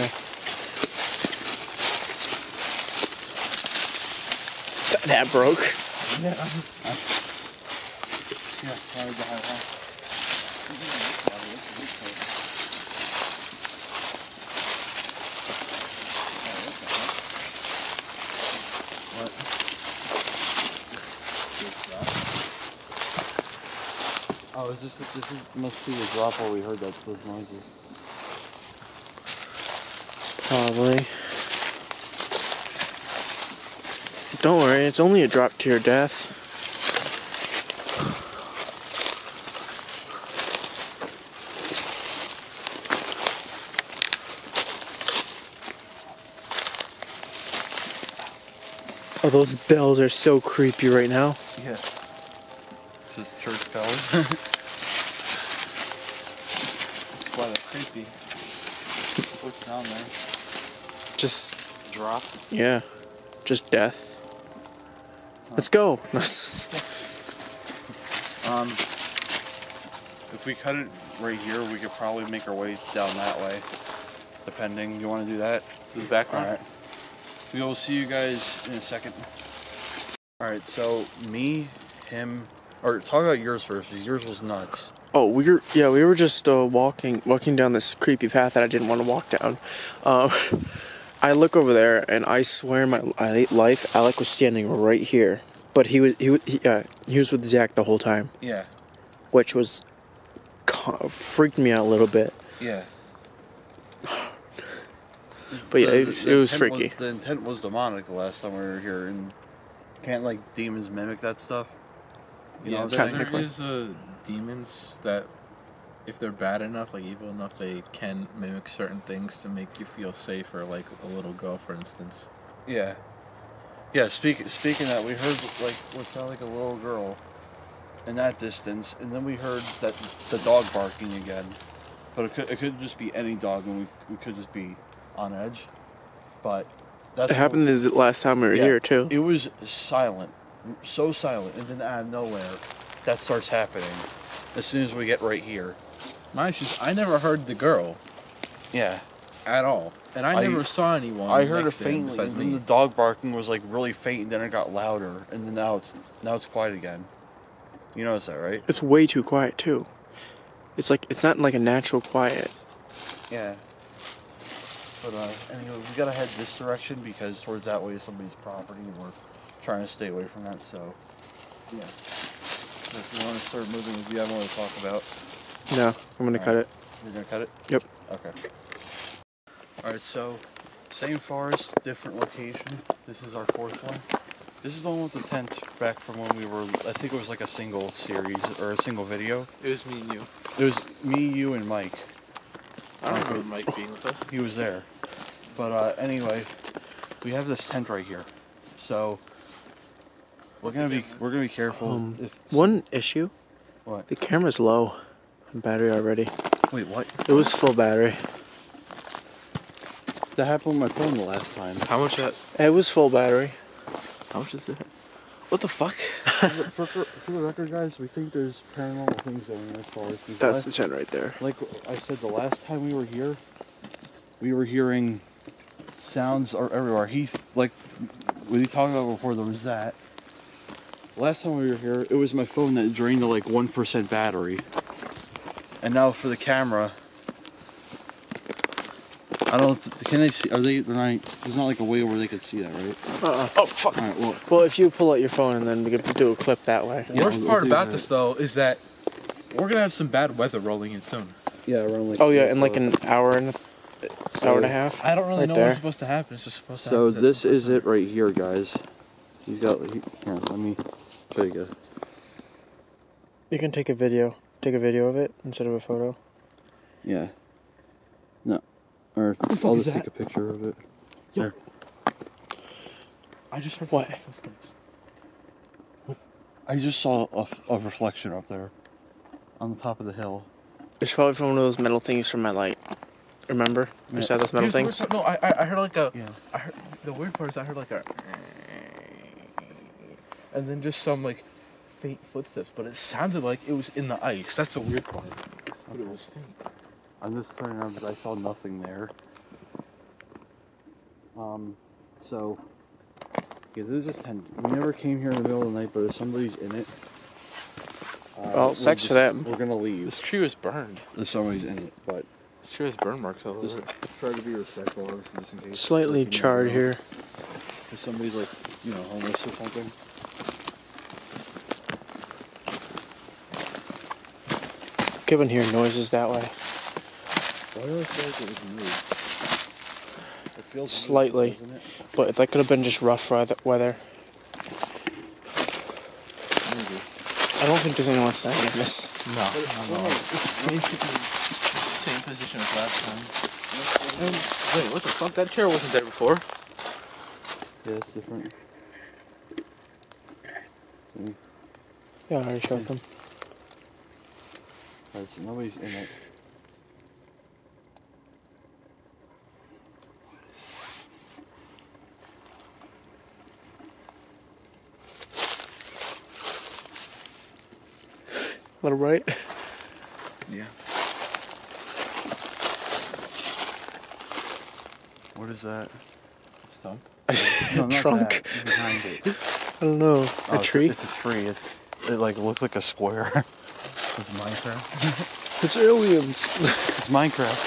That broke. Yeah. Yeah, sorry that. Oh, is this this is, must be the drop where we heard that those noises. Probably. Don't worry, it's only a drop to your death. Oh, those bells are so creepy right now. Yeah. This is church bells. That's why they're creepy. What's down there? Just, Drop. yeah, just death. Let's go. Um, if we cut it right here, we could probably make our way down that way. Depending, you want to do that? The back one. right. We will see you guys in a second. All right. So me, him, or talk about yours first. Yours was nuts. Oh, we were yeah, we were just uh, walking walking down this creepy path that I didn't want to walk down. Um, I look over there, and I swear my I- life, Alec was standing right here, but he was he was he, uh, he was with Zach the whole time, Yeah. which was freaked me out a little bit. Yeah. But yeah, The- it was, the it was intent freaky. the intent was demonic the last time we were here, and can't like demons mimic that stuff. You know yeah, what I'm there, saying? there is uh, demons that if they're bad enough, like evil enough, they can mimic certain things to make you feel safer, like a little girl, for instance. Yeah. Yeah, speak, speaking of that, we heard like what sounded like a little girl in that distance, and then we heard that the dog barking again. But it could, it could just be any dog, and we, we could just be on edge. But that's It happened this last time we were Yeah, here too. It was silent, so silent, and then out of nowhere, that starts happening. As soon as we get right here. My issue is I never heard the girl Yeah. at all, and I, I- never saw anyone. I heard a next to faintly, and then the dog barking was like really faint, and then it got louder, and then now it's now it's quiet again. You notice that, right? It's way too quiet too. It's like it's not like a natural quiet. Yeah. But uh, anyway, we gotta head this direction because towards that way is somebody's property, and we're trying to stay away from that. So, yeah. So if you want to start moving, if you have more to talk about, No, I'm gonna cut it. you're gonna cut it. Yep. Okay. All right. So, same forest, different location. This is our fourth one. This is the one with the tent back from when we were. I think it was like a single series or a single video. It was me and you. It was me, you, and Mike. I don't remember Mike being with us. he was there. But uh, anyway, we have this tent right here, so we're gonna be we're gonna be careful. Um, if One issue: what? the camera's low on battery already. Wait, what? It was full battery. That happened with my phone the last time. How much that? It was full battery. How much is that? What the fuck? for, for, for the record, guys, we think there's paranormal things going on as far as these That's the last, tent right there. like I said the last time we were here, we were hearing sounds are everywhere. He like what he talked about before. There was that. Last time we were here, it was my phone that drained to like one percent battery, and now for the camera. I don't. Can they see? Are they? They're not. There's not like a way where they could see that, right? Uh-uh. Oh fuck. All right. Well, Well, if you pull out your phone and then we could do a clip that way. Yeah, Worst we'll part do about that. this though is that we're gonna have some bad weather rolling in soon. yeah, around like. Oh yeah, in like uh, an hour and hour and a half. I don't really Right know there. what's supposed to happen. It's just supposed to So this is it right here, guys. He's got. He, here, let me show you guys. You can take a video. Take a video of it instead of a photo. Yeah. No. Or fuck I'll is just that? take a picture of it. Yo. There. I just heard What? footsteps. I just saw a, a reflection up there, on the top of the hill. It's probably from one of those metal things from my light. Remember? We Yeah. saw those metal Here's things. part- No, I, I I heard like a. Yeah. I heard the weird part is I heard like a. And then just some like faint footsteps, but it sounded like it was in the ice. That's the weird part. But it was faint. I'm just turning around because I saw nothing there. Um, so yeah, this is tent. We never came here in the middle of the night, but if somebody's in it, uh, Well, we'll sex just- to them. We're gonna leave This tree was burned. if somebody's in it, but This tree has burn marks all over just it. try to be respectful, obviously, just in case. Slightly Like, charred know. here. If somebody's like, you know, homeless or something. Given hear noises that way. Why do I feel like it was moved? It feels Slightly. doesn't it? But that could have been just rough weather- weather. Maybe. I don't think there's anyone staying in this. No, no, no. It's basically the same position as last time. And wait, what the fuck? That chair wasn't there before. Yeah, it's different. Mm. Yeah, I already showed them. Alright, so nobody's in it. Little right. Yeah. What is that? Stump. No, Trunk. that, Behind it. I don't know. Oh, A it's tree. It's a tree. It's it like looked like a square. it's Minecraft. It's aliens. It's Minecraft.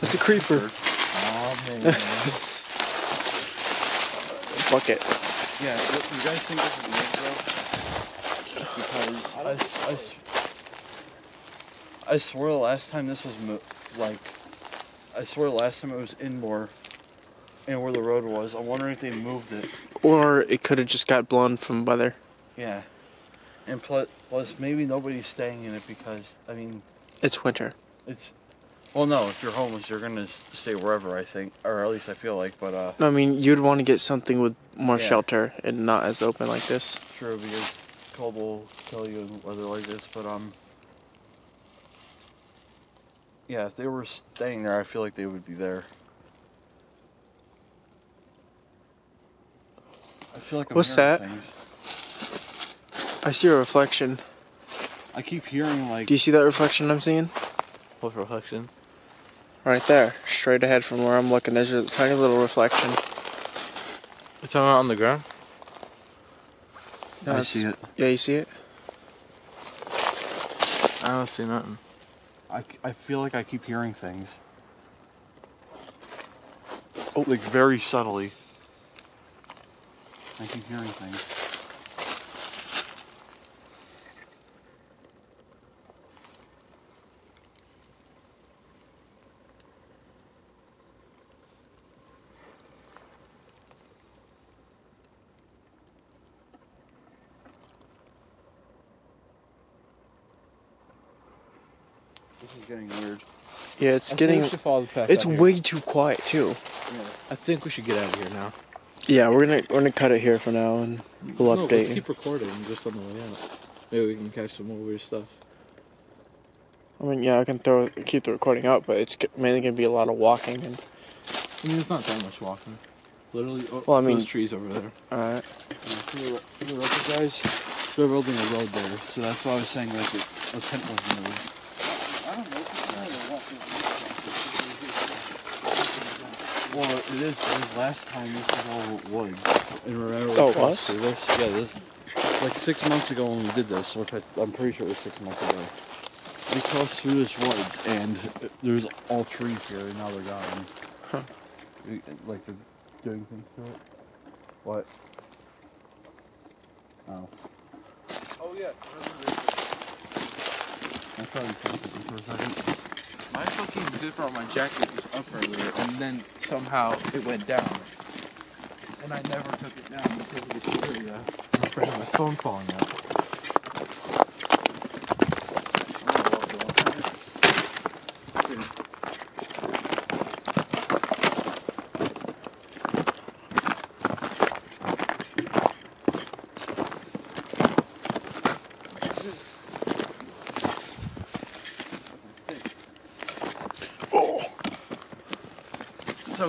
it's a creeper. Oh man. Fuck it. yeah, you guys think this is real, Because I, s- I, s- I swear the last time this was mo- like, I swear the last time it was in more, and where the road was. I'm wondering if they moved it. Or it could have just got blown from weather. Yeah. And plus, plus, maybe nobody's staying in it because I mean, It's winter. it's. Well, no, if you're homeless, you're gonna s- stay wherever I think, or at least I feel like. But uh, No, I mean you'd want to get something with more Yeah. shelter and not as open like this. true because cold will kill you in weather like this. But um, yeah, if they were staying there, I feel like they would be there. I feel like I'm What's hearing that? Things. I see a reflection. I keep hearing like Do you see that reflection I'm seeing? What reflection? Right there, straight ahead from where I'm looking. There's a tiny little reflection. You're talking about on the ground? No, I see it. Yeah, you see it? I don't see nothing. I, I feel like I keep hearing things. Oh. Like very subtly. I keep hearing things. This is getting weird. Yeah, it's I getting. think we follow the path It's out here. way too quiet too. I think we should get out of here now. Yeah, we're gonna we're gonna cut it here for now, and we'll no, update let's keep recording just on the way out. Maybe we can catch some more weird stuff. I mean, yeah, I can throw keep the recording up, but it's mainly gonna be a lot of walking and. I mean, it's not that much walking. Literally, oh, Well, I those mean- trees over there. All right. For the, for the record, guys, they're building a road there, so that's why I was saying like a tent was moved. I don't know. It's not a walk. Well, it is because last time this was all woods. And remember, we Oh, it crossed was? through This? Yeah, this. Like six months ago when we did this, which I, I'm pretty sure it was six months ago. We crossed through this woods and there's all trees here, and now they're gone. Huh. We- Like they're doing things to it. What? Oh. Oh yeah. I thought you talked to me for a second. My fucking zipper on my jacket was up earlier, and then somehow it went down. And I never took it down because of the area. I'm afraid of my phone falling out.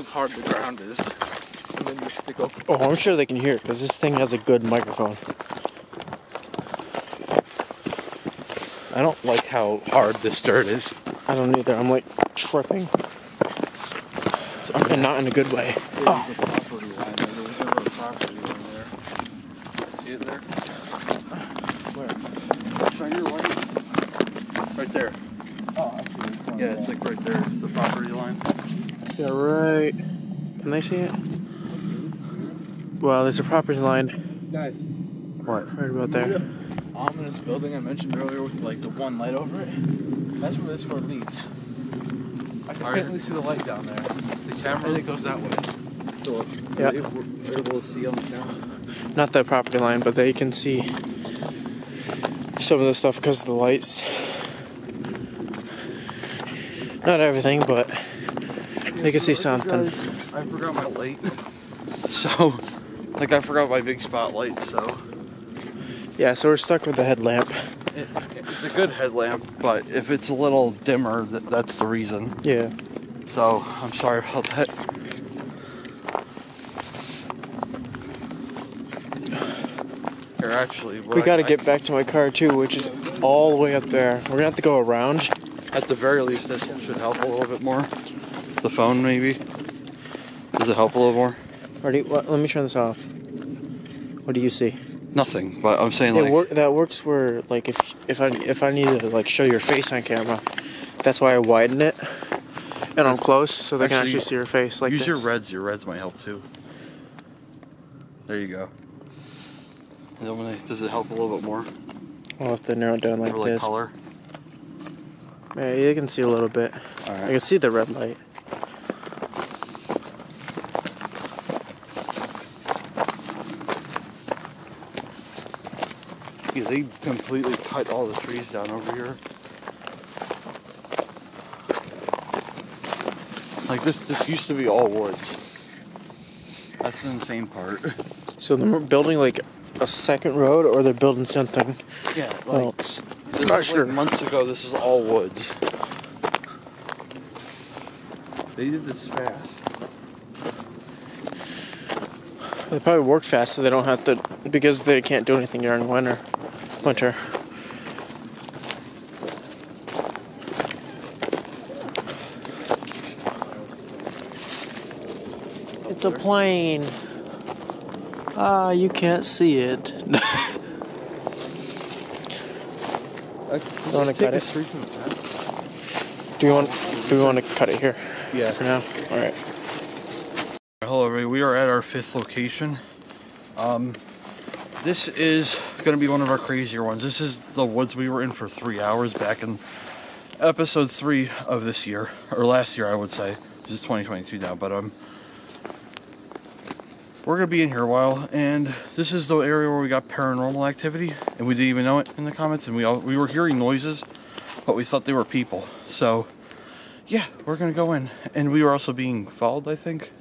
How hard the ground is. And then you stick up. Oh, I'm sure they can hear it because this thing has a good microphone. I don't like how hard this dirt is. I don't either. I'm like tripping, and not in a good way. Oh. The property line. There was never a property line there. See it there? Where? Shine your light. Right there. Oh, I see. Yeah, it's like right there, the property line. Yeah, right. Can they see it? Well, there's a property line Guys, What? right about there. ominous building I mentioned earlier with like the one light over it. That's where this road leads. I can Alright. faintly see the light down there. The camera. And it goes that way. So Yeah. We're able, we're able to see on the camera. Not that property line, but they can see some of the stuff because of the lights. Not everything, but they can see something. I forgot my light. So, like, I forgot my big spotlight, so. Yeah, so we're stuck with the headlamp. It, it's a good headlamp, but if it's a little dimmer, th- that's the reason. Yeah. So, I'm sorry about that. Here, actually, We gotta I- get back to my car too, which is all the way up there. We're gonna have to go around. At the very least, this should help a little bit more. The phone, maybe. Does it help a little more? Already, let me turn this off. What do you see? Nothing, but I'm saying It like. wor- that works where like if if I if I need to like show your face on camera, that's why I widen it, and I'm close so they can Actually, actually see your face like use this. your reds. Your reds might help too. There you go. And then when they- Does it help a little bit more? I'll have to narrow it down like like this. color. Yeah, you can see a little bit. I can see the red light. They completely cut all the trees down over here. Like this, this used to be all woods. That's the insane part. So they're building like a second road, or they're building something Yeah, like else. this not is sure. like months ago. This is all woods. They did this fast. They probably work fast, so they don't have to because they can't do anything during winter. Winter. It's a plane. Ah, you can't see it. wanna cut it? do you want? Do we want to cut it here Yeah. for now? All right. Hello, everybody. We are at our fifth location. Um, this is going to be one of our crazier ones. This is the woods we were in for three hours back in episode three of this year, or last year, I would say. This is 2022 now, but um, we're going to be in here a while, and this is the area where we got paranormal activity, and we didn't even know it in the comments, and we all, we were hearing noises, but we thought they were people. So, yeah, we're going to go in, and we were also being followed, I think.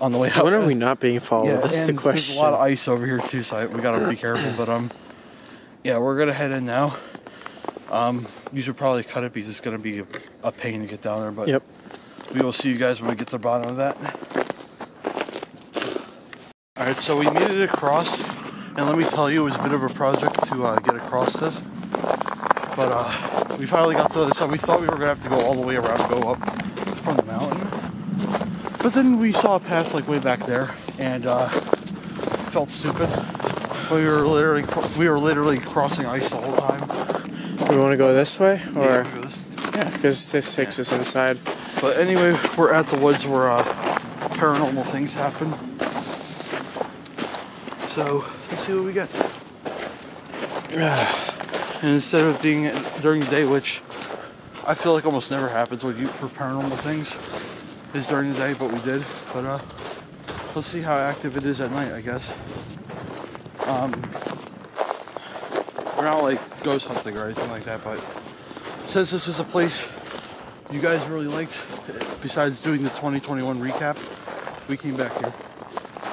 On the way out. When are we not being followed? Yeah, That's the question. There's a lot of ice over here too, so I, we gotta be careful. But um, yeah, we're gonna head in now. Um, you should probably cut it because it's gonna be a, a pain to get down there. But Yep. we will see you guys when we get to the bottom of that. All right, so we made it across, and let me tell you, it was a bit of a project to uh, get across this. But uh, we finally got to the other side. We thought we were gonna have to go all the way around, and go up from the mountain. But then we saw a path like way back there, and uh, felt stupid. We were literally we were literally crossing ice the whole time. we want to go this way, or Yeah, because this takes us inside. But anyway, we're at the woods where uh, paranormal things happen. So let's see what we get. And instead of being during the day, which I feel like almost never happens with you for paranormal things, is during the day, but we did. But uh, let's see how active it is at night, I guess. Um, we're not like ghost hunting or anything like that, but since this is a place you guys really liked, besides doing the 2021 recap, we came back here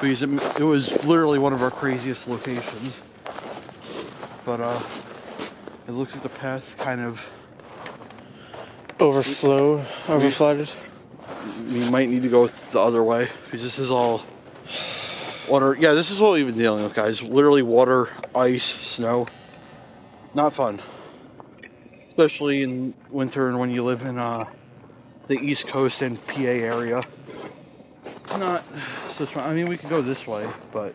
because it, it was literally one of our craziest locations. But uh, it looks like the path kind of Overflow, overflooded. We might need to go the other way because this is all water. Yeah, this is what we've been dealing with, guys. Literally water, ice, snow. Not fun, especially in winter and when you live in uh, the East Coast and PA area. Not such fun. I mean, we could go this way, but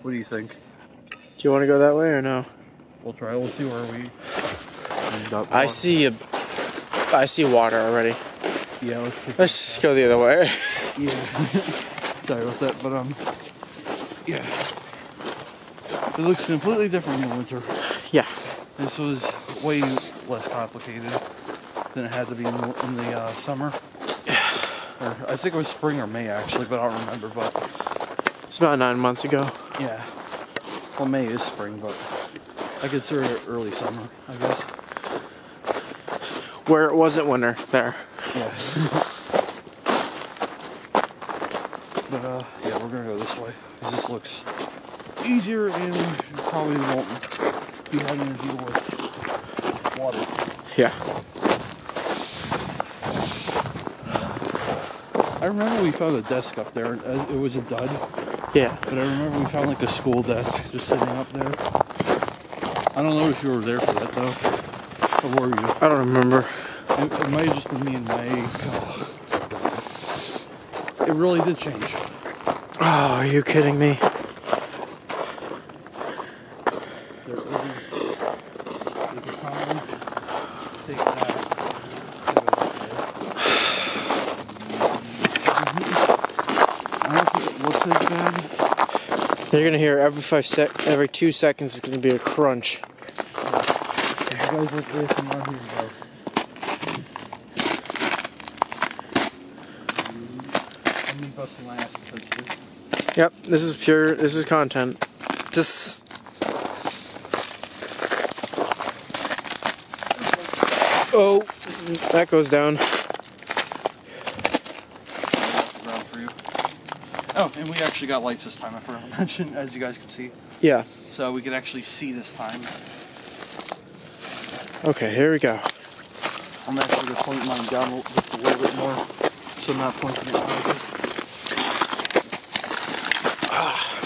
what do you think? Do you want to go that way or no? We'll try. We'll see where we end up. I see a, I see water already. Yeah, let's take Let's just go the other way. Yeah. Sorry about that, but um, yeah. It looks completely different in the winter. yeah. This was way less complicated than it had to be in the, in the uh, summer. Or, I think it was spring or May actually, but I don't remember. But It's about nine months ago. yeah, well May is spring, but I consider it early summer, I guess. Where it wasn't winter. There. Yeah. but uh, yeah, we're gonna go this way. this looks easier and we probably won't be having to deal with water. Yeah. I remember we found a desk up there. uh, It was a dud, Yeah. but I remember we found like a school desk just sitting up there. I don't know if you were there for that though. Or were you? I don't remember. It, it might have just been me and May. Oh. It really did change. Oh, are you kidding me? There is. We could probably take that. I don't think it looks as bad. You're gonna hear every five sec, every two seconds. It's gonna be a crunch this here. Yep, this is pure, this is content. Just... Oh, that goes down. Oh, and we actually got lights this time, I forgot to mention, as you guys can see. Yeah. So we could actually see this time. Okay, here we go. I'm actually gonna point mine down a- just a little bit more, so I'm not pointing it out. Ah.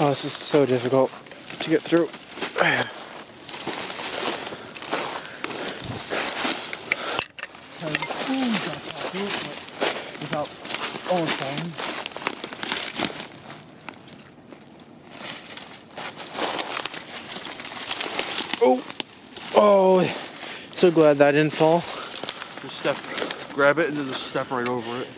Oh, this is so difficult to get through. Without almost falling. Oh, oh, so glad that didn't fall. Just step, grab it, and then just step right over it.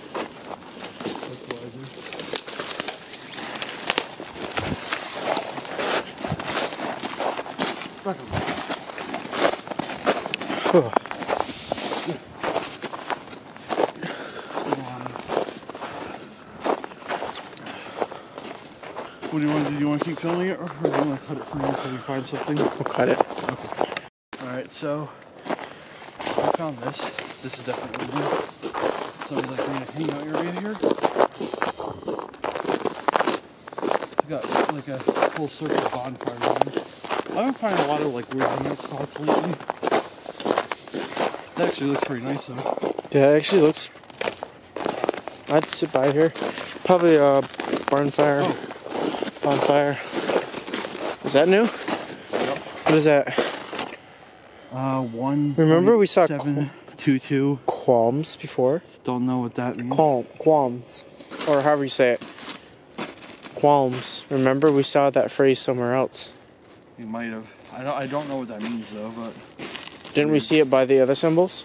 What do you want to do? Do you want to keep filming it, or do you want to cut it for now until we find something? we'll cut it. Alright, so found this. This is definitely one. So I was like, gonna hang out area here. It's got like a full circle bonfire going. I've been finding a lot of like weird hangout spots lately. That actually looks pretty nice though. Yeah, it actually looks. I'd sit by here. Probably a barn fire. Oh. Bonfire. Is that new? What is that? Uh, one. Remember we saw two two Qualms before? Don't know what that means. Qualm, qualms. Or however you say it. Qualms. Remember we saw that phrase somewhere else. We might have. I don't. I don't know what that means though, but. Didn't we see it by the other symbols?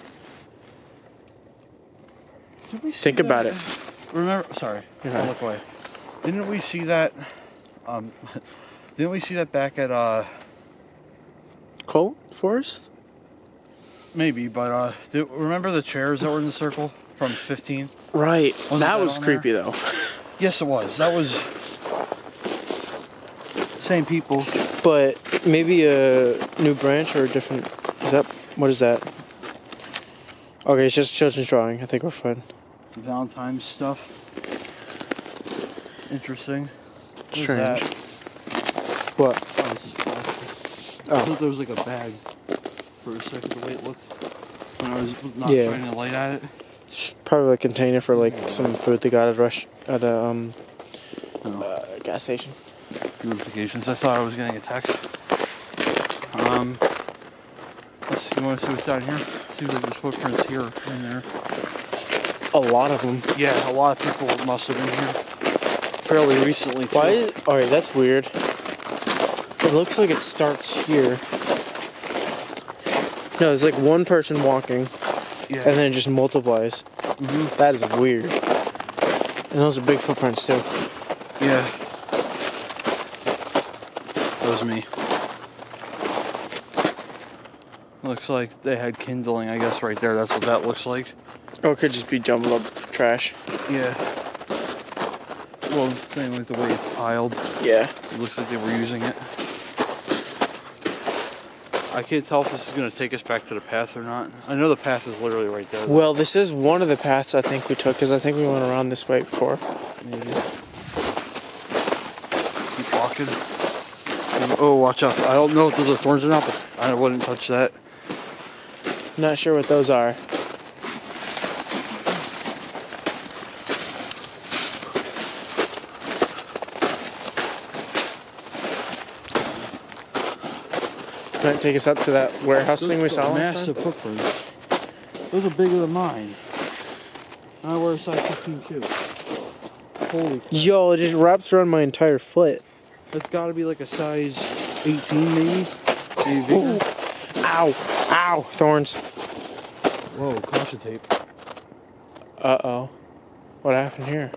Did we see Think about it. Remember, sorry, Yeah. I'll look away. Didn't we see that? Um, didn't we see that back at uh Colt Forest? Maybe? But uh, do, remember the chairs that were in the circle from 15? Right. Wasn't that that was on there? creepy though. Yes, it was. That was same people. But maybe a new branch or a different. Is that what is that? Okay, it's just children's drawing. I think we're fine. Valentine's stuff. Interesting. What Strange. What? Oh, plastic. I Oh, thought there was like a bag for a second. The way it looked when I was not Yeah. shining a light at it. probably a container for like some food they got at rush at a um Oh. uh, gas station. notifications. I thought I was getting a text. Um, let's see. You want to see what's down here? Seems like there's footprints here and there. A lot of them. Yeah, a lot of people must have been here fairly recently. Too. Why? All right, that's weird. It looks like it starts here. No, there's like one person walking, Yeah. and then it just multiplies. hmm That is weird. And those are big footprints too. Yeah. That was me. Looks like they had kindling, I guess, right there. That's what that looks like. Oh, it could just be jumbled up trash. Yeah. Well, saying like the way it's piled. Yeah. It looks like they were using it. I can't tell if this is going to take us back to the path or not. I know the path is literally right there. Well, this is one of the paths I think we took because I think we went around this way before. Maybe. Keep walking. Oh, watch out. I don't know if those are thorns or not, but I wouldn't touch that. Not sure what those are. Might take us up to that warehouse thing we saw last massive time. footprints. Those are bigger than mine. I wear a size 15 too. Holy Yo, it just wraps around my entire foot. That's got to be like a size 18 maybe. Maybe bigger. Ow! Ow! Thorns. Whoa, caution tape. Uh oh. What happened here?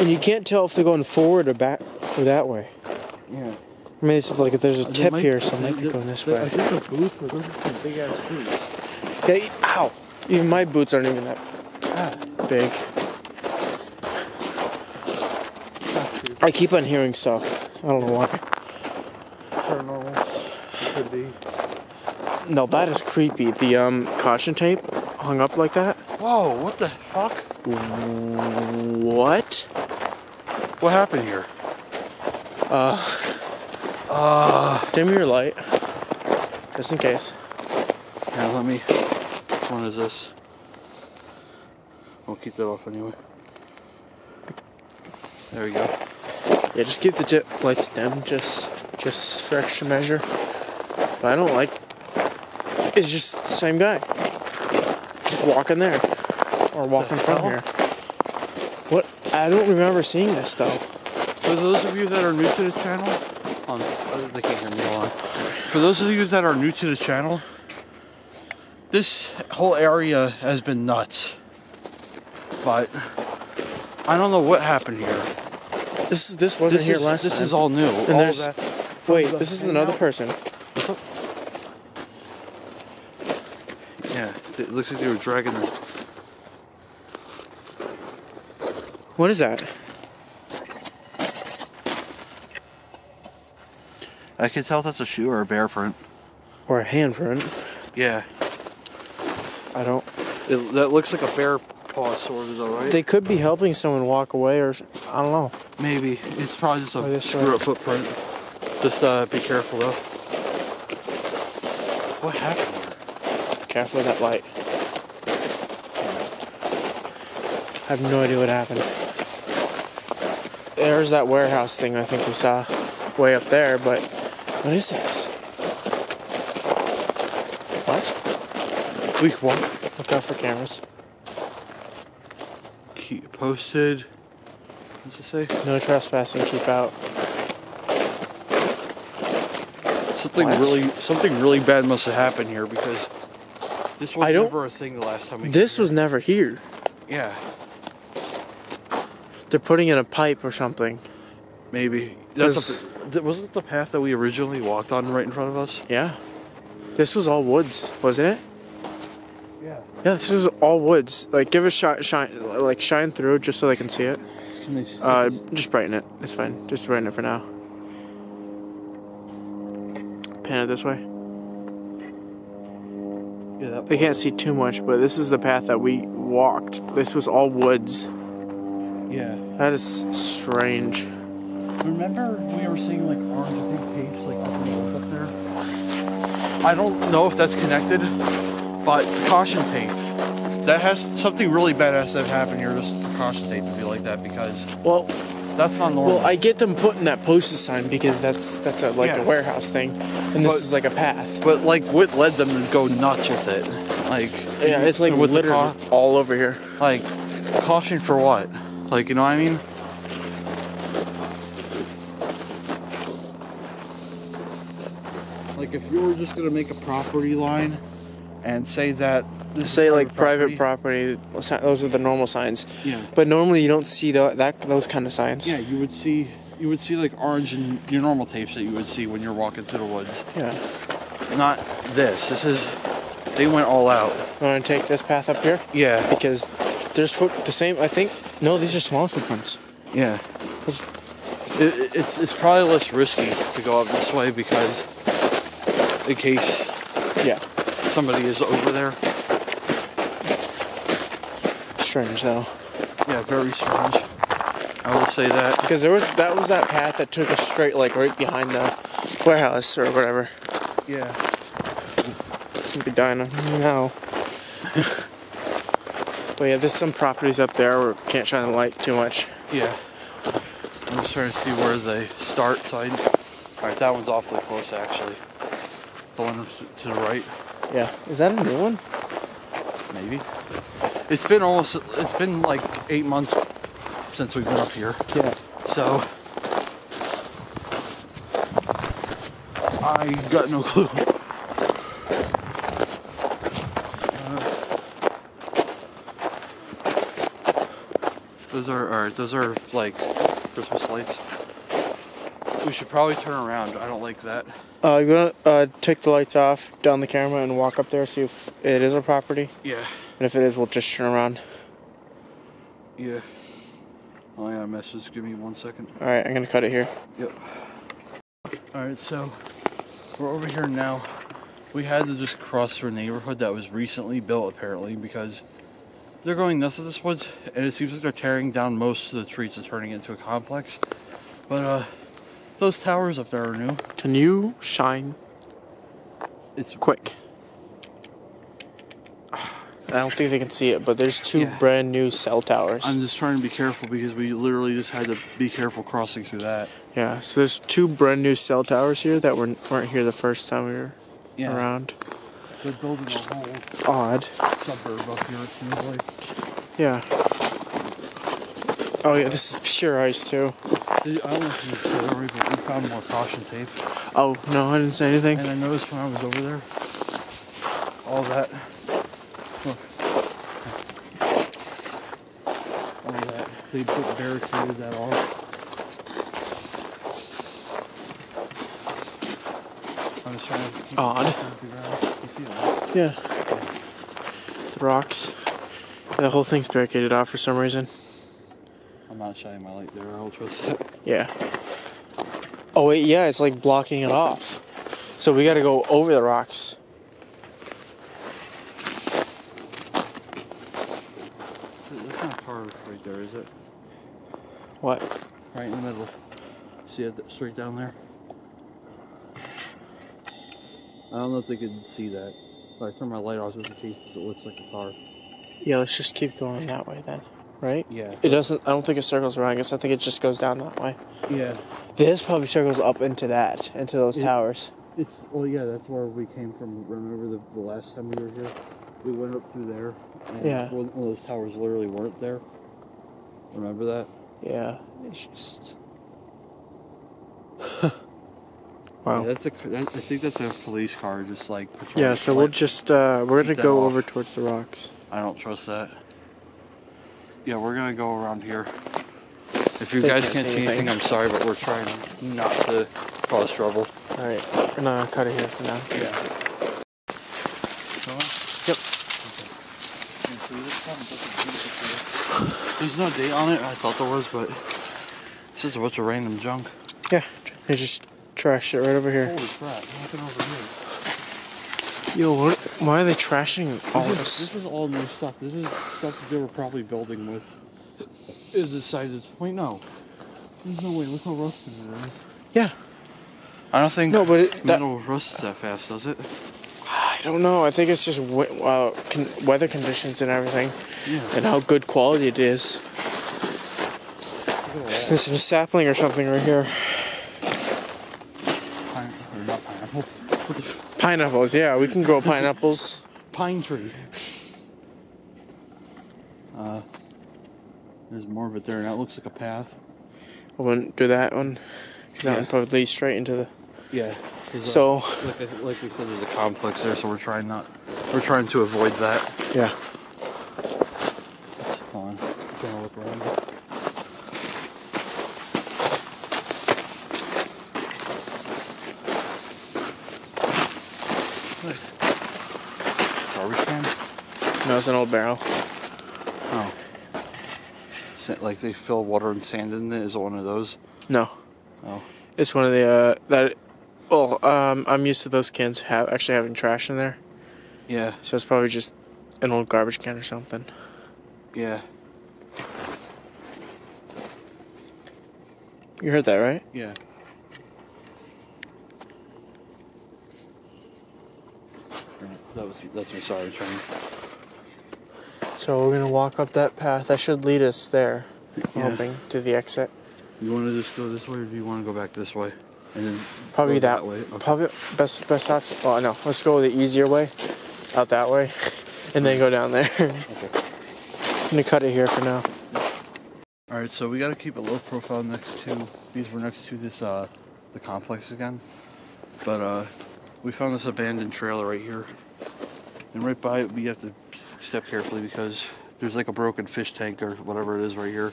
And you can't tell if they're going forward or back or that way. Yeah. I mean, it's like if there's a They tip might- here, so it they- might going this they- I way. think they're boots, but those are some big ass boots. Yeah, ow! Even my boots aren't even that ah, big. I keep on hearing stuff. I don't know why. paranormal. It could be. No, that is creepy. The um caution tape hung up like that. Whoa! What the fuck? What? What happened here? Uh, Uh, dim your light, just in case. yeah. Let me. Which one is this? I'll keep that off anyway. There we go. Yeah, just keep the jet lights dim, just just for extra measure. But I don't like. It's just the same guy. Just walking there, or walking The from here. What? I don't remember seeing this though. For those of you that are new to the channel, on oh, they can't hear me. Hold on. For those of you that are new to the channel, this whole area has been nuts. But I don't know what happened here. This this wasn't This here is last this time. is all new. all there's- that- Wait, this is hangout? another person. What's up? Yeah, it looks like they were dragging the. What is that? I can tell that's a shoe or a bear print. Or a hand print. Yeah, I don't. it, that looks like a bear paw, sort of, though, right? They could be helping someone walk away, or I don't know. Maybe it's probably just a this screw up footprint. Just uh, be careful though. What happened here? Careful with that light. I have no idea what happened. There's that warehouse thing I think we saw way up there, but what is this? What? Week one. Look out for cameras. Keep posted. What's it say? No trespassing, keep out. Something What? really, something really bad must have happened here because this was I don't- never a thing the last time we. This was never here. yeah, They're putting in a pipe or something. maybe that's wasn't the path that we originally walked on right in front of us. Yeah. This was all woods, wasn't it? Yeah. Yeah, this was all woods. Like, give a shine, shine, like shine through just so they can see it. Can they? See Uh, this? just brighten it. It's fine. Just brighten it for now. Pan it this way. yeah, that They can't see too much, but this is the path that we walked. This was all woods. Yeah. That is strange. Remember we were seeing like orange big tapes like up in the up there? I don't know if that's connected, but caution tape. That has something really badass that happened here. Just caution tape to be like that because Well, that's not normal. well, I get them putting that posted sign because that's that's a, like Yeah. a warehouse thing, and this But- is like a path. but like what led them to go nuts with it? Like Yeah, it's like with all over here. like caution for what? Like you know what I mean? Like if you were just gonna make a property line and say that Say like private property. Those are the normal signs. Yeah. But normally you don't see tho- that those kind of signs. Yeah, you would see you would see like orange and your normal tapes that you would see when you're walking through the woods. Yeah. Not this. This is they went all out. Want to take this path up here Yeah. because there's foot the same. I think no, these are small footprints. Yeah. It- it's it's probably less risky to go up this way because in case Yeah. somebody is over there. Strange though, Yeah, very strange. I will say that. because there was that was that path that took us straight like right behind the warehouse or whatever. Yeah. I'd be dying now. but yeah, there's some properties up there where can't shine the light too much. Yeah. I'm just trying to see where they start. So I, all right, that one's awfully close actually. The one to the right, Yeah. Is that a new one? maybe. It's been almost. It's been like eight months since we've been up here. Yeah. So I got no clue. Those are, alright, those are like Christmas lights. We should probably turn around. I don't like that. Uh, you gonna uh, take the lights off, down the camera, and walk up there, see if it is a property. Yeah. And if it is, we'll just turn around. Yeah. I got a message. Give me one second. All right, I'm gonna cut it here. Yep. Alright, so we're over here now. We had to just cross through a neighborhood that was recently built, apparently, because they're going nuts at this woods, and it seems like they're tearing down most of the trees and turning it into a complex. But uh, those towers up there are new. Can you shine It's quick? I don't think they can see it, but there's two Yeah. brand new cell towers. I'm just trying to be careful because we literally just had to be careful crossing through that. yeah, so there's two brand new cell towers here that weren't weren't here the first time we were around. They're building a whole Odd. suburb up here. It seems like. Yeah. Oh yeah, this is pure ice too. I don't know if you said already, but we found more caution tape. Oh no, I didn't say anything. And I noticed when I was over there, all that, look, all that, they put barricaded that off. I was trying to keep Odd. the ground. You see that? Yeah. The rocks. The whole thing's barricaded off for some reason. I'm not shining my light there. I'll trust that. Yeah. Oh wait, yeah, it's like blocking it off. So we gotta go over the rocks. That's not a car right there, is it? What? Right in the middle. See that straight down there? I don't know if they can see that. But I turned my light off just in case because it looks like a car. Yeah, let's just keep going that way then. Right? Yeah. It doesn't I don't think it circles around, I guess I think it just goes down that way. Yeah. This probably circles up into that, into those It- towers. It's well, yeah. That's where we came from. Remember the, the last time we were here? We went up through there. And Yeah. One one of those towers literally weren't there. Remember that? Yeah. It's just Yeah, Wow. that's a. That, I think that's a police car, just like. Yeah, so we'll just uh we're gonna go off. over towards the rocks. I don't trust that. Yeah, we're gonna go around here. If you They guys can't can't see see anything, anything. I'm sorry, but we're trying not to cause trouble. Alright. We're not gonna cut it here for now. Yeah. Yep. There's no date on it. I thought there was, but it's just a bunch of random junk. Yeah. They just trashed it right over here. Holy crap! Nothing over here. Yo, what why are they trashing all this, is, this? this is all new stuff. This is stuff that they were probably building with. It decided. Wait, no. There's no way. Look how rusted it is. Yeah. I don't think No, but it, that, metal rusts that fast, does it? I don't know. I think it's just uh, con- weather conditions and everything, Yeah. and how good quality it is. There's a sapling or something right here. Pine, or not pineapple. What the f- Pineapples, yeah, we can grow pineapples. pine tree. Uh, there's more of it there, and that looks like a path. I wouldn't do that one because that Yeah. one probably leads straight into the. Yeah. So like, like we said, there's a complex there, so we're trying not. We're trying to avoid that. yeah, Let's, hold on. I'm trying to look around. Garbage can? An old barrel. Oh. Sa- Like they fill water and sand in it is it one of those. No, Oh. it's one of the uh, that. Well, um, I'm used to those cans have actually having trash in there, Yeah. so it's probably just an old garbage can or something. Yeah. You heard that, right? Yeah. That was that's me. Sorry, trying. So we're gonna walk up that path. That should lead us there. I'm hoping to the exit. You want to just go this way, or do you want to go back this way? And then Probably go that, way. Okay. Probably best best option. Oh no, let's go the easier way, out that way, and then go down there. Okay. I'm gonna cut it here for now. All right, so we got to keep a low profile next to because we're next to this uh the complex again. But uh we found this abandoned trailer right here. And right by it we have to step carefully because there's like a broken fish tank or whatever it is right here.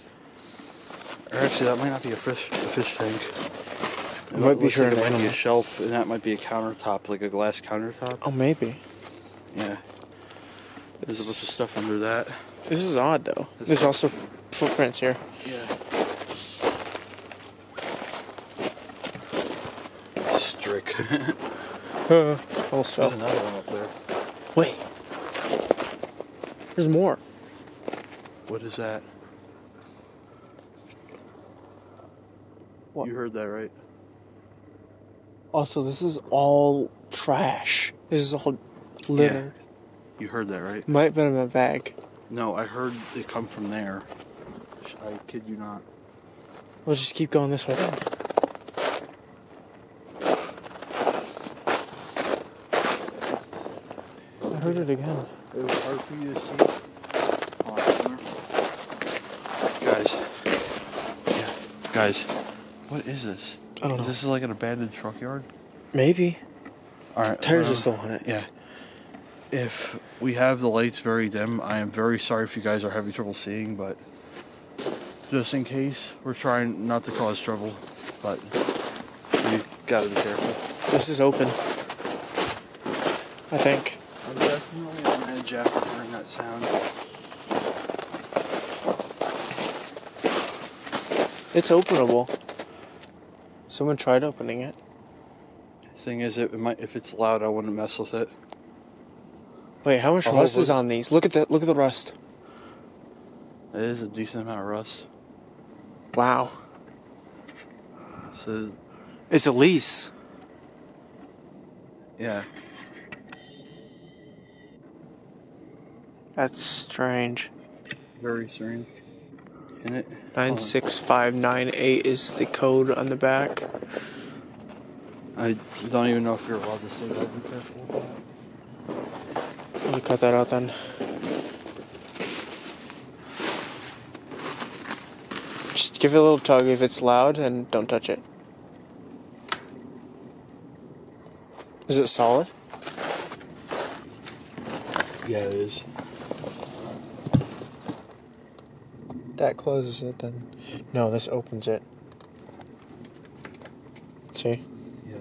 Or actually that might not be a fish a fish tank. It might be for like it might be a shelf and that might be a countertop, like a glass countertop. Oh, maybe. Yeah. There's a bunch of stuff under that. This is odd though. This There's also f- footprints here. Yeah. Strick. Uh, almost There's another one up there. Wait. There's more. What is that? What? You heard that right? Oh, also, this is all trash. This is all litter. You heard that right? Might have been in my bag. No, I heard it come from there. I kid you not. We'll just keep going this way I heard it again. It was hard for you to see. Hold on, come here. Guys. Yeah. Guys, what is this? I don't know. This is like an abandoned truck yard? Maybe. All right. Tires are still on it. Yeah. If we have the lights very dim, I am very sorry if you guys are having trouble seeing, but just in case, we're trying not to cause trouble, but you gotta be careful. This is open. I think. I'm definitely on edge after hearing that sound. It's openable. Someone tried opening it. Thing is, it, might if it's loud, I wouldn't mess with it. Wait, how much Oh, rust is on these? Look at the look at the rust. It is a decent amount of rust. Wow. So It's a lease. yeah, That's strange. very strange. Can it? Nine six five nine eight is the code on the back. I don't even know if you're allowed to say that. Be careful. Let me cut that out then. Just give it a little tug. If it's loud, and don't touch it. Is it solid? Yeah, it is. That closes it then. No, this opens it. See? Yeah.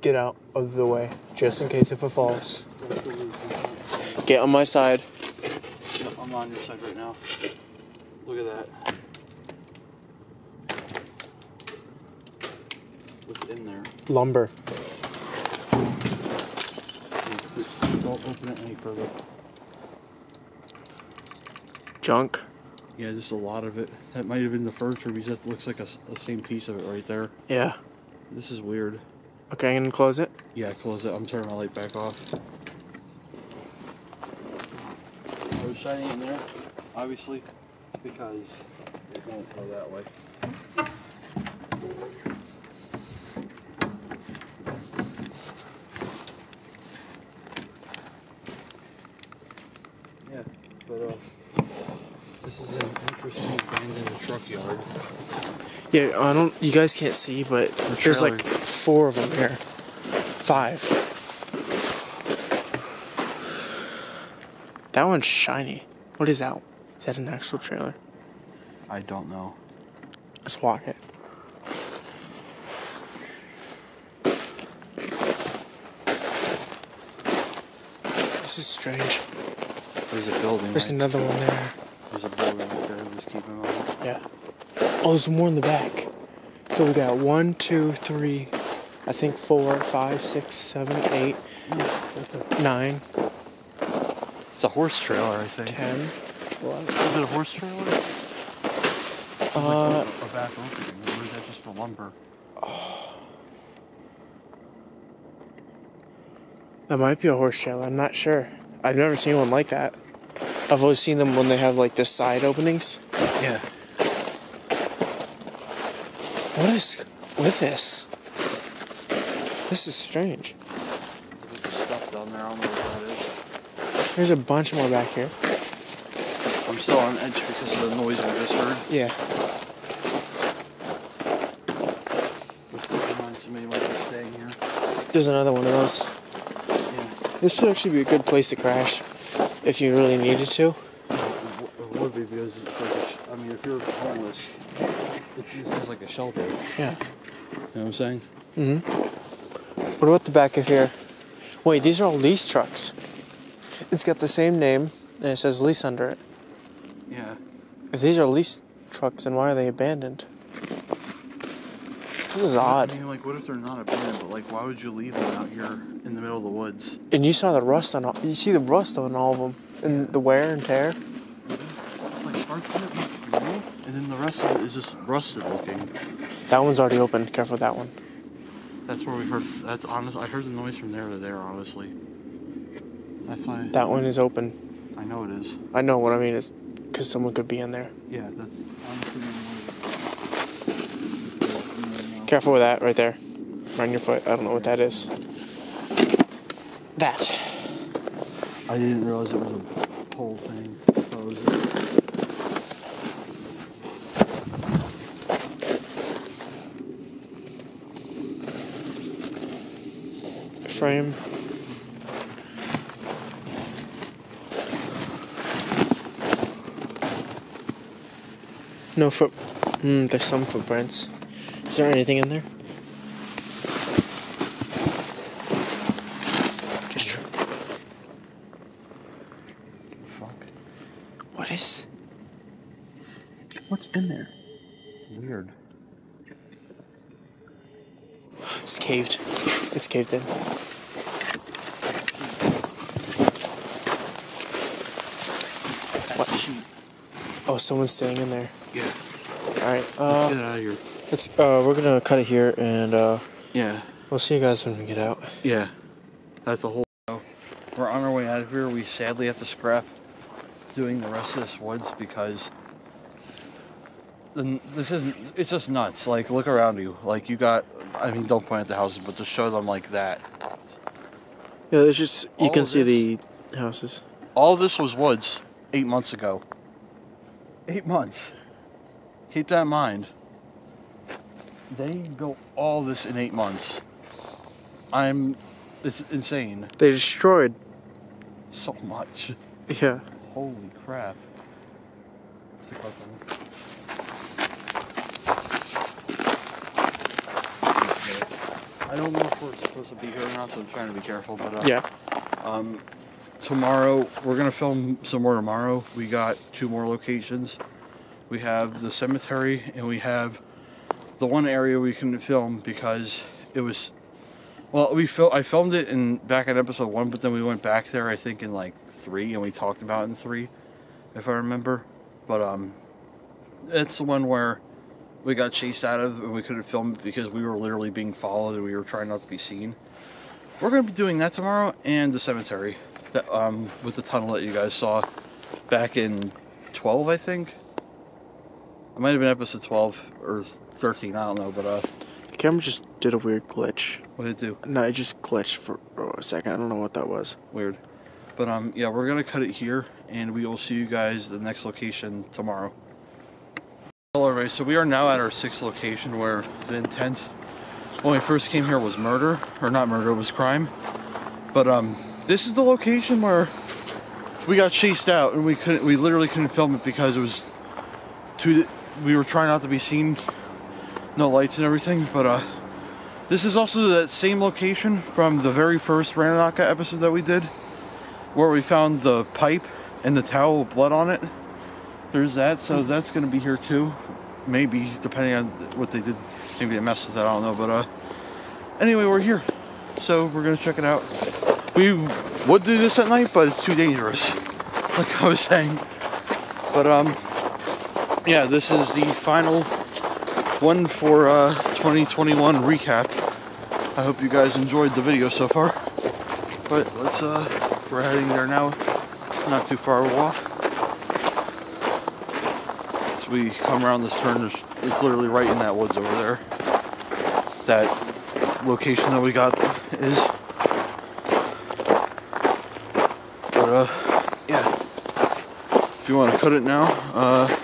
Get out of the way, just in case if it falls. Get on my side. Yep, I'm on your side right now. Look at that. What's in there? Lumber. Don't open it any further. Junk. Yeah, just a lot of it. That might have been the furniture because that looks like a, the same piece of it right there. Yeah. This is weird. Okay, I'm gonna close it. Yeah, close it. I'm turning my light back off. I was shining in there, obviously, because it won't go that way. Yeah, but uh, this is an interesting abandoned truck yard. Yeah, I don't. You guys can't see, but there's like four of them here. Five. That one's shiny. What is that? Is that an actual trailer? I don't know. Let's walk it. This is strange. There's a building. There's right- another one there. There's a building right there. Just keep in mind. Yeah. Oh, there's more in the back. So we got one, two, three, I think four, five, six, seven, eight, nine, It's a horse trailer, I think. ten, eleven. Is it a horse trailer? Uh, a, a back opening, or is that just for lumber? that might be a horse trailer. I'm not sure. I've never seen one like that. I've always seen them when they have like the side openings. Yeah. What is with this? This is strange. There's stuff down there. I don't know what that is. There's a bunch more back here. I'm still on edge because of the noise we just heard. Yeah. But keep in mind, somebody might be staying here. There's another one of those. Yeah. This should actually be a good place to crash if you really needed to. It, would be because I mean, if you're this is like a shelter. Yeah. You know what I'm saying? Mm-hmm. What about the back of here? Wait, these are all lease trucks. It's got the same name and it says lease under it. Yeah. If these are lease trucks, then why are they abandoned? This is odd. I mean, like, what if they're not abandoned? But like, why would you leave them out here in the middle of the woods? And you saw the rust on all. You see the rust on all of them, and the wear and tear. Like, parts of it look new, and then the rest of it is just rusted looking. That one's already open. Careful with that one. That's where we heard. That's honest. I heard the noise from there to there. Honestly, that's why. That one is open. I know it is. I know what I mean is because someone could be in there. Yeah, that's honestly. Careful with that right there. Right on your foot. I don't know what that is. That. I didn't realize it was a whole thing. That was it. Frame. No foot. Hmm, there's some footprints. Is there anything in there? Just what is? What's in there? Weird. It's caved. Caved in. What? Oh, someone's staying in there. Yeah. All right. Let's Uh, get out of here. let's. Uh, we're gonna cut it here, and uh, Yeah. we'll see you guys when we get out. Yeah. That's a whole. We're on our way out of here. We sadly have to scrap doing the rest of this woods because the, this isn't. It's just nuts. Like, look around you. Like, you got. I mean, don't point at the houses, but just show them like that. Yeah, it's just you All can see this? the houses. All this was woods eight months ago. Eight months. Keep that in mind. They built all this in eight months. I'm. It's insane. They destroyed. So much. Yeah. Holy crap. It's a couple. I don't know if we're supposed to be here or not, so I'm trying to be careful. But uh, Yeah. um, tomorrow we're gonna film some more tomorrow. We got two more locations. We have the cemetery and we have the one area we couldn't film because it was well we fil- I filmed it in back in episode one, but then we went back there I think in like three and we talked about it in three, if I remember. But um, it's the one where we got chased out of and we couldn't film because we were literally being followed and we were trying not to be seen. We're gonna be doing that tomorrow and the cemetery, that um with the tunnel that you guys saw back in twelve, I think. It might have been episode twelve or thirteen, I don't know, but uh, The camera just did a weird glitch. what did it do? No, it just glitched for a second. I don't know what that was. Weird. But um, yeah, we're gonna cut it here, and we will see you guys at the next location tomorrow. Hello, everybody. So we are now at our sixth location, where the intent when we first came here was murder, or not murder, it was crime. But um, this is the location where we got chased out, and we couldn't. We literally couldn't film it because it was too. We were trying not to be seen, no lights and everything. But uh, this is also that same location from the very first Randonautica episode that we did, where we found the pipe and the towel with blood on it. There's that, so that's gonna be here too. Maybe, depending on what they did. Maybe they messed with that, I don't know. But uh anyway, we're here. So we're gonna check it out. We would do this at night, but it's too dangerous. Like I was saying. But um yeah, this is the final one for uh 2021 recap. I hope you guys enjoyed the video so far. But let's uh we're heading there now. Not too far a walk. We come around this turn, there's, it's literally right in that woods over there. That location that we got is. But uh yeah. If you want to cut it now, uh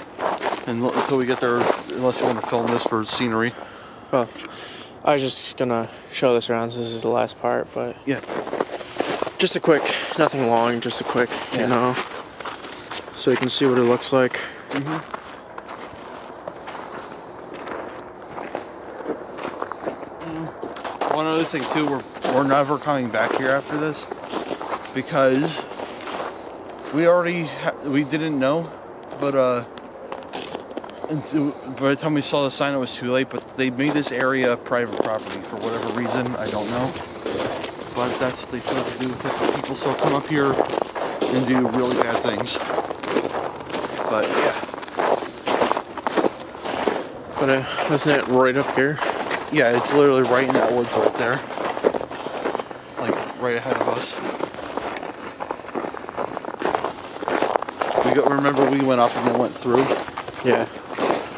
and l- until we get there unless you want to film this for scenery. Well, I was just gonna show this around. So this is the last part, but Yeah. just a quick, nothing long, just a quick, Yeah. you know, so you can see what it looks like. One thing too, we're we're never coming back here after this because we already we didn't know, but uh, by the time we saw the sign, it was too late. But they made this area private property for whatever reason. I don't know. But that's what they chose to do with it. People still come up here and do really bad things. But yeah, But uh, isn't it right up here? Yeah, it's literally right in that woods right there, like right ahead of us. We got, remember we went up and then went through. Yeah.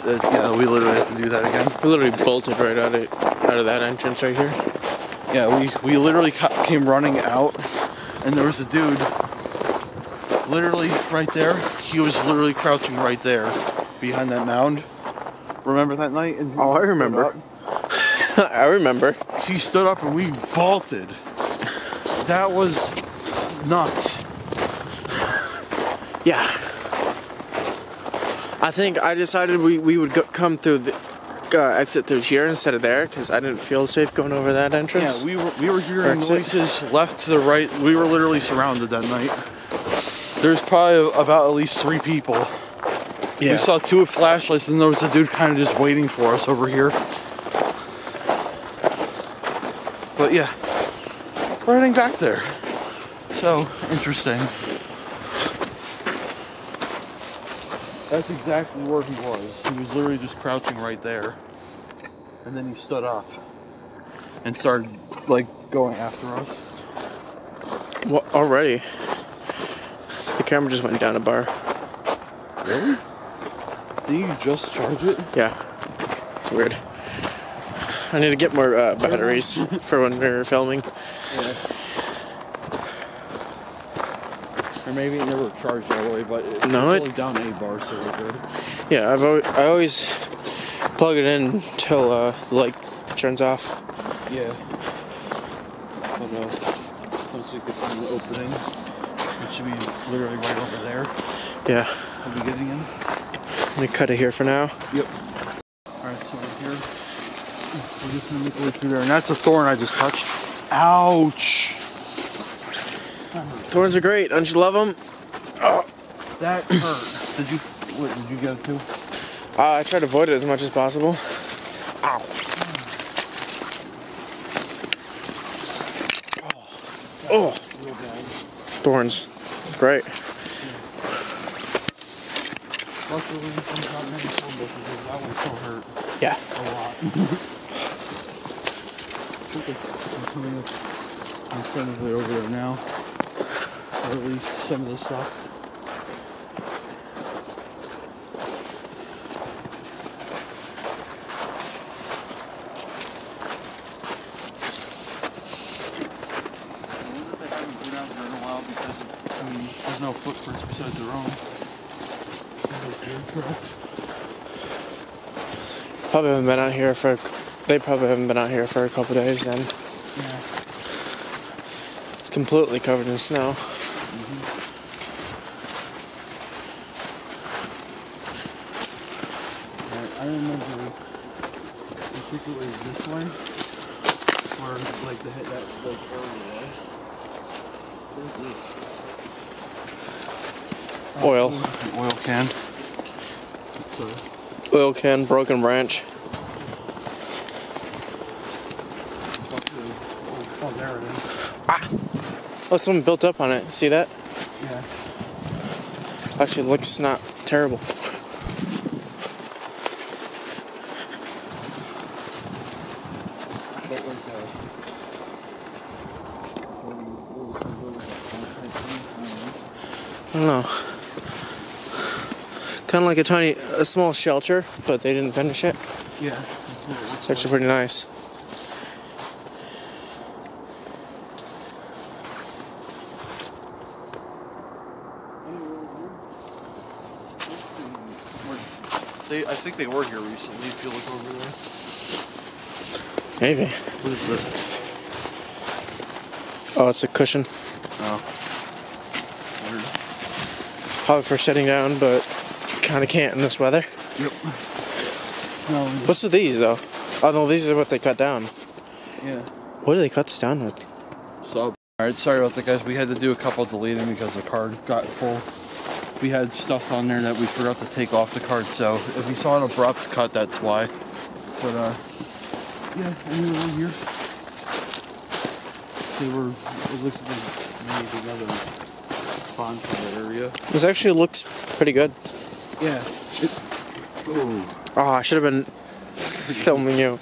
Uh, yeah, we literally have to do that again. We literally bolted right out of out of that entrance right here. Yeah, we, we literally ca- came running out, and there was a dude literally right there. He was literally crouching right there behind that mound. Remember that night? And Oh, I just stood remember. I remember. She stood up and we bolted. That was nuts. Yeah. I think I decided we, we would go, come through the uh, exit through here instead of there because I didn't feel safe going over that entrance. Yeah, we were we were hearing noises left to the right. We were literally surrounded that night. There's probably about at least three people. Yeah. We saw two flashlights, and there was a dude kind of just waiting for us over here. But yeah, we're heading back there. So interesting. That's exactly where he was. He was literally just crouching right there, and then he stood up and started like going after us. Well, already. The camera just went down a bar. Really? Did you just charge it? Yeah. It's weird. I need to get more uh, batteries for when we're filming. Yeah. Or maybe it never charged all the way, but it, No, it's it- down a bar, so we're good. Yeah, I've always, I always plug it in until uh, the light turns off. Yeah. But uh, once we get from the opening, it should be literally right over there. Yeah. We'll be getting in. I'm gonna cut it here for now. Yep. Alright, so right here. We're just gonna make our way through there. And that's a thorn I just touched. Ouch! Thorns are great. Don't you love them? That hurt. did you what did you get it too? Uh, I try to avoid it as much as possible. Ow. Oh. Real. Thorns. Great. Luckily we got many phone bushes because that one still hurt Yeah. a lot. I think it's coming up in front of it over there now. Or at least some of the stuff. There's no footprints besides. Probably haven't been out here for. They probably haven't been out here for a couple days. Then Yeah. it's completely covered in snow. Mm-hmm. Right, I remember I think it was this way where like the that like area was. What is this? Oil. Oil can. Oil can, broken branch. oh, there it is. Oh, someone built up on it. See that? Yeah. Actually, it looks not terrible. Uh, what do you- what was the word? I don't know. Kind of like a tiny, a small shelter, but they didn't finish it. Yeah. that's what it looks It's actually pretty nice. They, I think they were here recently. If you look over there. Maybe. What is this? Oh, it's a cushion. Oh. Weird. Probably for sitting down, but kind of can't in this weather. Yep. No. What's with these though? Oh no, these are what they cut down. Yeah. What do they cut this down with? So. All right. Sorry about that, guys. We had to do a couple deleting because the card got full. We had stuff on there that we forgot to take off the cart. So if you saw an abrupt cut, that's why. But uh, yeah, anyway, we're here. They were. It looks like they made another bonfire area. This actually looks pretty good. Yeah. It, oh. Oh, I should have been filming you.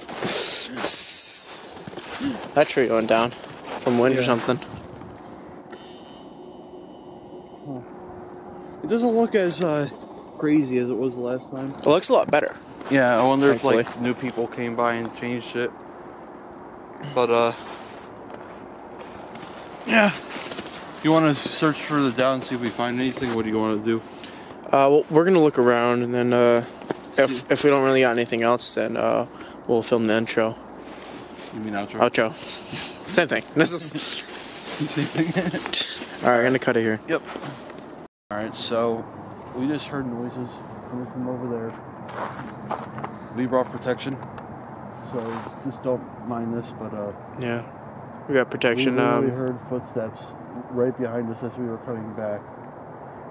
That tree went down from wind or something. Doesn't look as uh, crazy as it was the last time. It looks a lot better. Yeah, I wonder if like new people came by and changed it. But uh Yeah. You wanna search further down and see if we find anything? What do you wanna do? Uh, well, we're gonna look around, and then uh, if if we don't really got anything else, then uh, we'll film the intro, You mean outro? outro. Same thing. This is Same thing. all right. I'm gonna cut it here. yep. Alright, so we just heard noises coming from over there. We brought protection. So just don't mind this, but uh Yeah, we got protection. We Um, heard footsteps right behind us as we were coming back.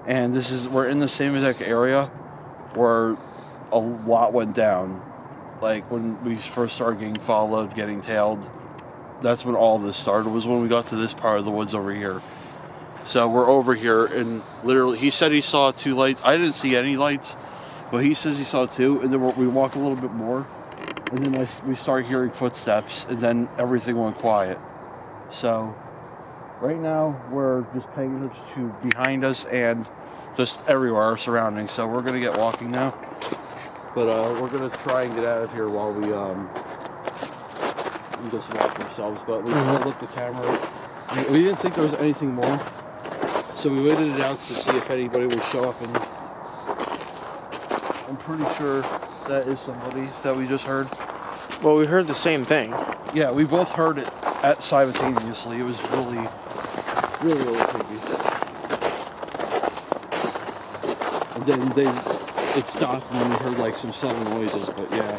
And this is we're in the same exact area where a lot went down. Like when we first started getting followed, getting tailed. That's when all this started. Was when we got to this part of the woods over here. So we're over here, and literally, he said he saw two lights. I didn't see any lights, but he says he saw two. And then we're- walk a little bit more, and then I, we start hearing footsteps, and then everything went quiet. So, right now we're just paying attention to behind us and just everywhere our surroundings. So we're gonna get walking now, but uh, we're gonna try and get out of here while we um we just watch ourselves. But we Mhm. pulled up the camera. We- We didn't think there was anything more, so we waited it out to see if anybody would show up. And I'm pretty sure that is somebody that we just heard. well, we heard the same thing. Yeah, we both heard it at simultaneously. It was really, really, really creepy. And then they, it stopped and we heard like some sudden noises. But yeah,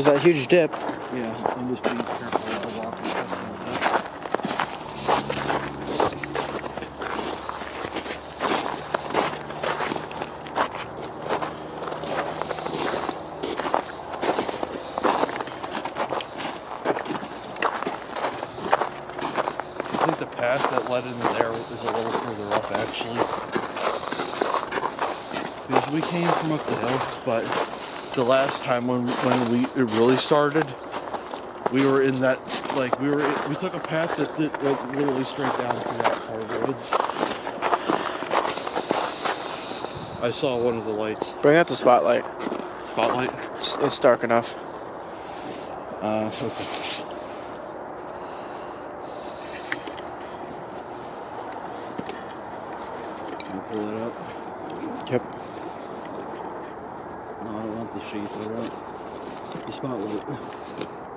There's that huge dip. yeah. I'm just being careful while walking. something. I think the path that led into there is a little further up actually. Because we came from up the hill, but the last time when when we it really started, we were in that like we were we took a path that did, went literally straight down to that part of the woods. I saw one of the lights. Bring out the spotlight. Spotlight. It's, it's dark enough. Uh, okay. Can you pull it up? Yep. No, I don't want the sheath. I want the spotlight.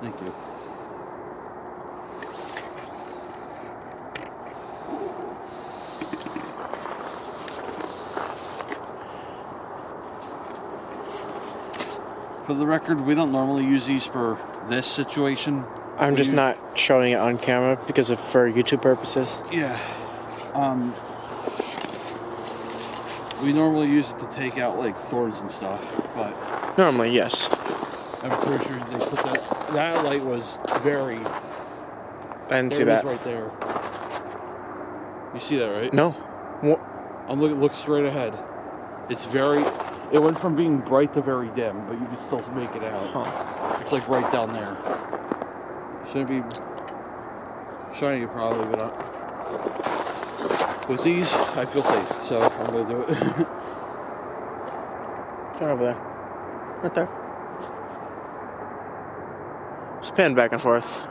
Thank you. For the record, we don't normally use these for this situation. I'm We just use- not showing it on camera because of for YouTube purposes. Yeah. Um. We normally use it to take out like thorns and stuff, but Normally, yes. I'm pretty sure they put that. That light was very. I didn't see there it is that. right there. You see that, right? No. What? I'm looking. Look straight ahead. It's very. It went from being bright to very dim, but you can still make it out. Huh. It's like right down there. Shouldn't be shiny probably, but not. With these, I feel safe, so I'm gonna do it. Turn over there. Right there. Just pan back and forth.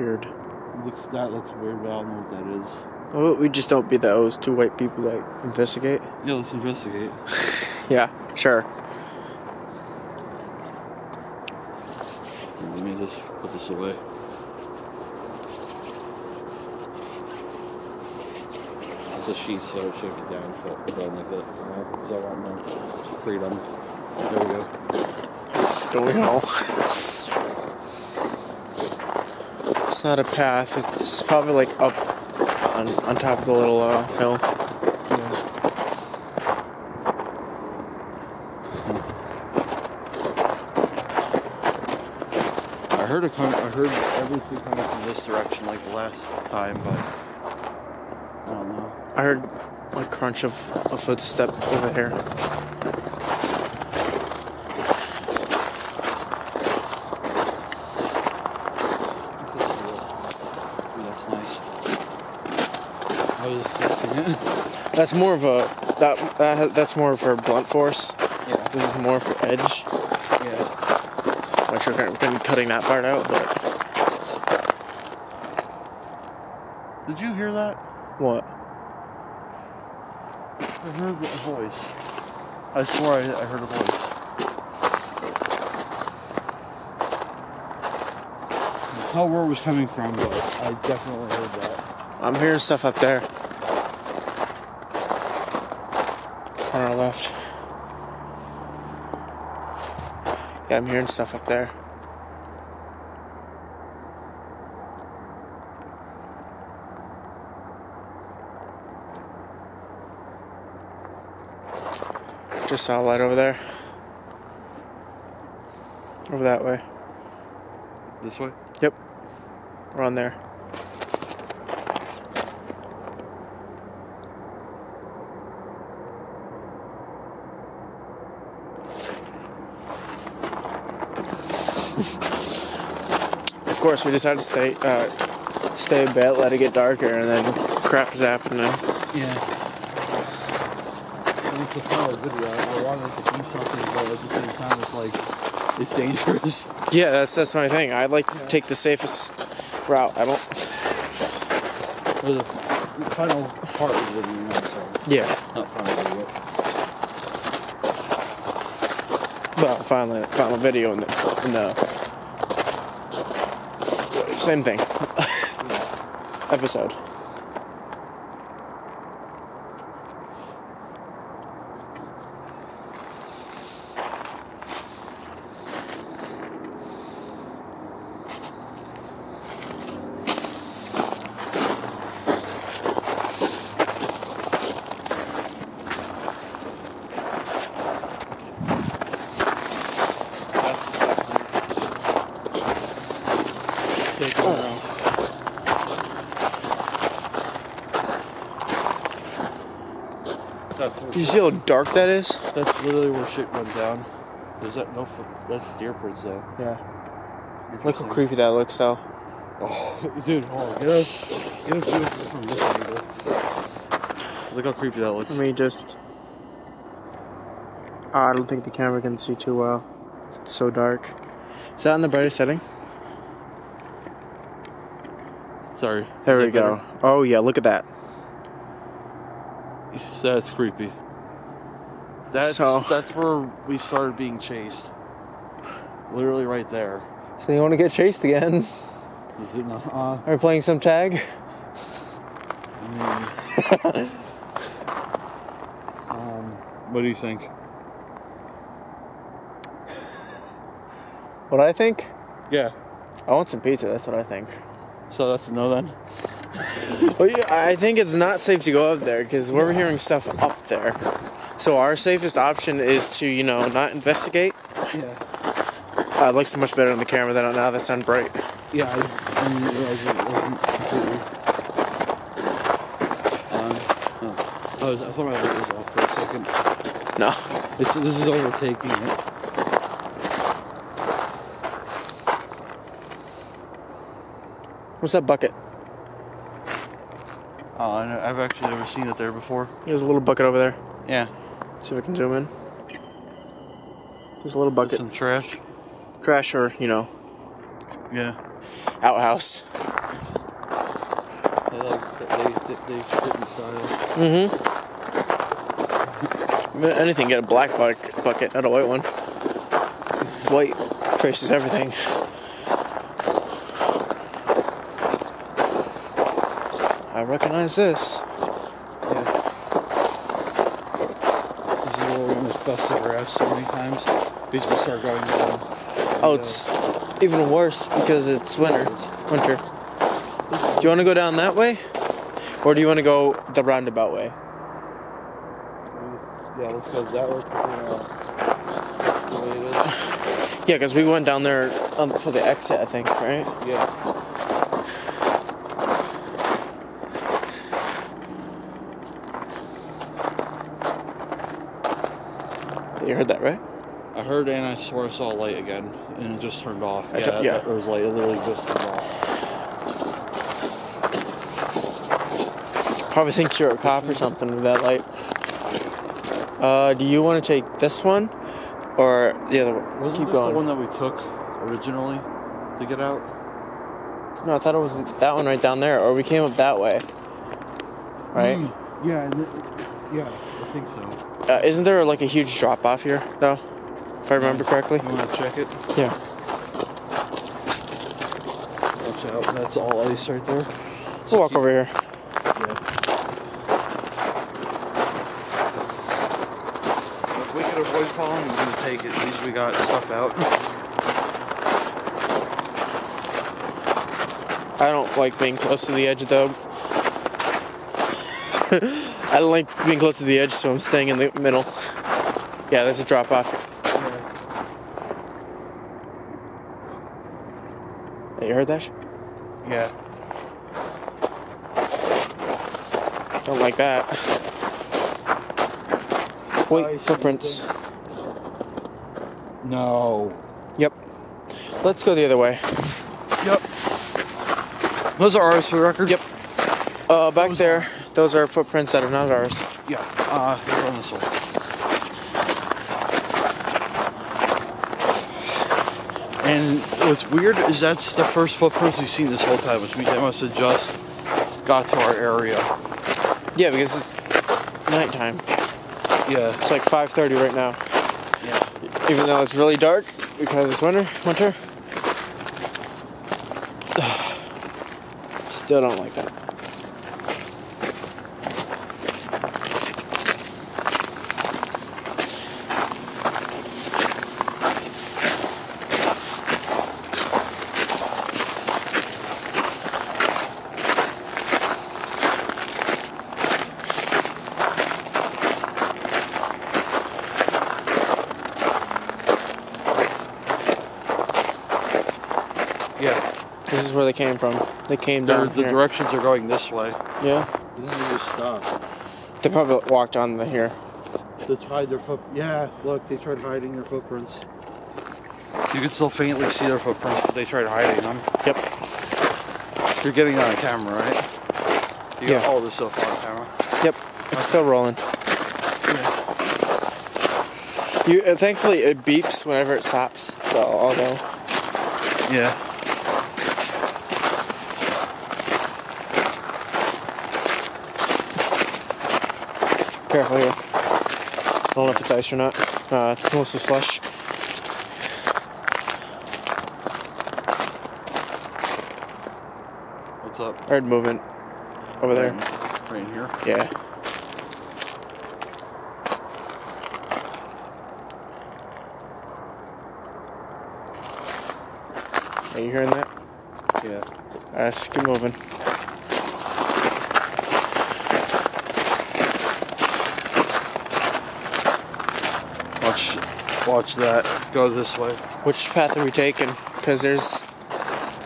Weird. looks that looks weird, but I don't know what that is. Well, we just don't be those two white people that investigate. Yeah, let's investigate. Yeah, sure. let me just put this away. It's a sheath, so it should get down, but going like that. Because I want more freedom. There we go. Don't we all? It's not a path. It's probably like up on, on top of the little uh, hill. I heard it come. I heard everything coming from this direction like the last time, but I don't know. I heard a crunch of a footstep over here. Ooh, that's nice. I was testing it. That's more of a that, that that's more for blunt force. Yeah. This is more for edge. Yeah. Which we're gonna be cutting that part out. But Did you hear that? what? I heard a voice. I swore I, I heard a voice. I tell where it was coming from, but I definitely heard that. I'm hearing stuff up there. On our left. Yeah, I'm hearing stuff up there. Just saw a light over there. Over that way. This way? Yep. We're there. Course, we decided to stay, uh, stay a bit, let it get darker, and then crap is happening. Yeah. It's a video. I wanted to do something, but at the same time, it's like, it's dangerous. Yeah, that's that's my thing. I like to take the safest route. I don't. There's a final part of the video, so Yeah. not final video. Well, final final video in the in the same thing. Episode. That's Take it around. That's where You see how dark that is? That's literally where shit went down. Is that no? That's deer prints though. Yeah. Look how creepy that looks, though. Oh, dude, hold on. Get a, get a view from this angle. Look how creepy that looks. Let me just. Oh, I don't think the camera can see too well. It's so dark. Is that on the brightest setting? Sorry. There Is we go. better? Oh yeah, look at that. That's creepy. That's So- that's where we started being chased. Literally right there. So you want to get chased again? Is it not? Uh, Are we playing some tag? I mean, um, what do you think? What I think? Yeah. I want some pizza. That's what I think. So that's a no then. Well, yeah, I think it's not safe to go up there because we're hearing stuff up there. So our safest option is to, you know, not investigate. Yeah. Uh, it looks much better on the camera than now that's on bright. Yeah, I, I didn't realize it wasn't completely. Um, no. I, was, I thought my light was off for a second. No. It's, this is overtaking it. What's that bucket? Oh, I know, I've actually never seen it there before. There's a little bucket over there. Yeah. See if we can zoom in. There's a little bucket. Some trash. Trash or, you know, Yeah. outhouse. They like they they, they fit in style. Mm-hmm. Anything, get a black bucket, not a white one. It's white traces everything. I recognize this. Yeah. This is where we almost busted our ass so many times. Because we start going down. Oh, it's even worse because it's winter. Winter. Do you want to go down that way? Or do you want to go the roundabout way? Yeah, let's go that way to the way it is. Yeah, because we went down there um, for the exit, I think, right? Yeah. You heard that, right? I heard and I swear I saw a light again, and it just turned off. Yeah, ca- yeah. it was like it literally just turned off. Probably thinks you're a cop or something with that light. Uh, do you want to take this one? Or the other one? Wasn't Keep this going. the one that we took originally to get out? No, I thought it was that one right down there. Or we came up that way. Right? Mm, yeah, yeah, I think so. Uh, isn't there like a huge drop off here, though? If I remember correctly? You want to check it? Yeah. Watch out. That's all ice right there. We'll walk over here. Yeah. If we could avoid falling, we're gonna take it. At least we got stuff out. I don't like being close to the edge, though. I don't like being close to the edge, so I'm staying in the middle. Yeah, there's a drop off. You heard that? sh- Yeah. Don't like that. Wait, footprints. No. Yep. Let's go the other way. Yep. Those are ours for the record. Yep. Uh, back there, those are footprints that are not ours. Yeah. Uh, they're on this one. And what's weird is that's the first footprints we've seen this whole time, which means they must have just got to our area. Yeah, because it's nighttime. Yeah. It's like 5:30 right now. Yeah. Even though it's really dark because it's winter. Winter. Still don't like that. Yeah. This is where they came from. They came They're, down the here. directions are going this way. Yeah. And then they just stop. They probably walked on the here. They tried their foot. Yeah, look, they tried hiding their footprints. You can still faintly see their footprints, but they tried hiding them. Yep. You're getting on camera, right? You got Yeah. all this stuff on camera. Yep. It's still rolling. You uh, thankfully it beeps whenever it stops, so I'll go. Yeah. Careful here. I don't know if it's ice or not. Uh, it's mostly slush. What's up? I heard movement over there. Right in here. Yeah. Are you hearing that? Yeah. Uh, let's keep moving. Watch, watch that. Go this way. Which path are we taking? Because there's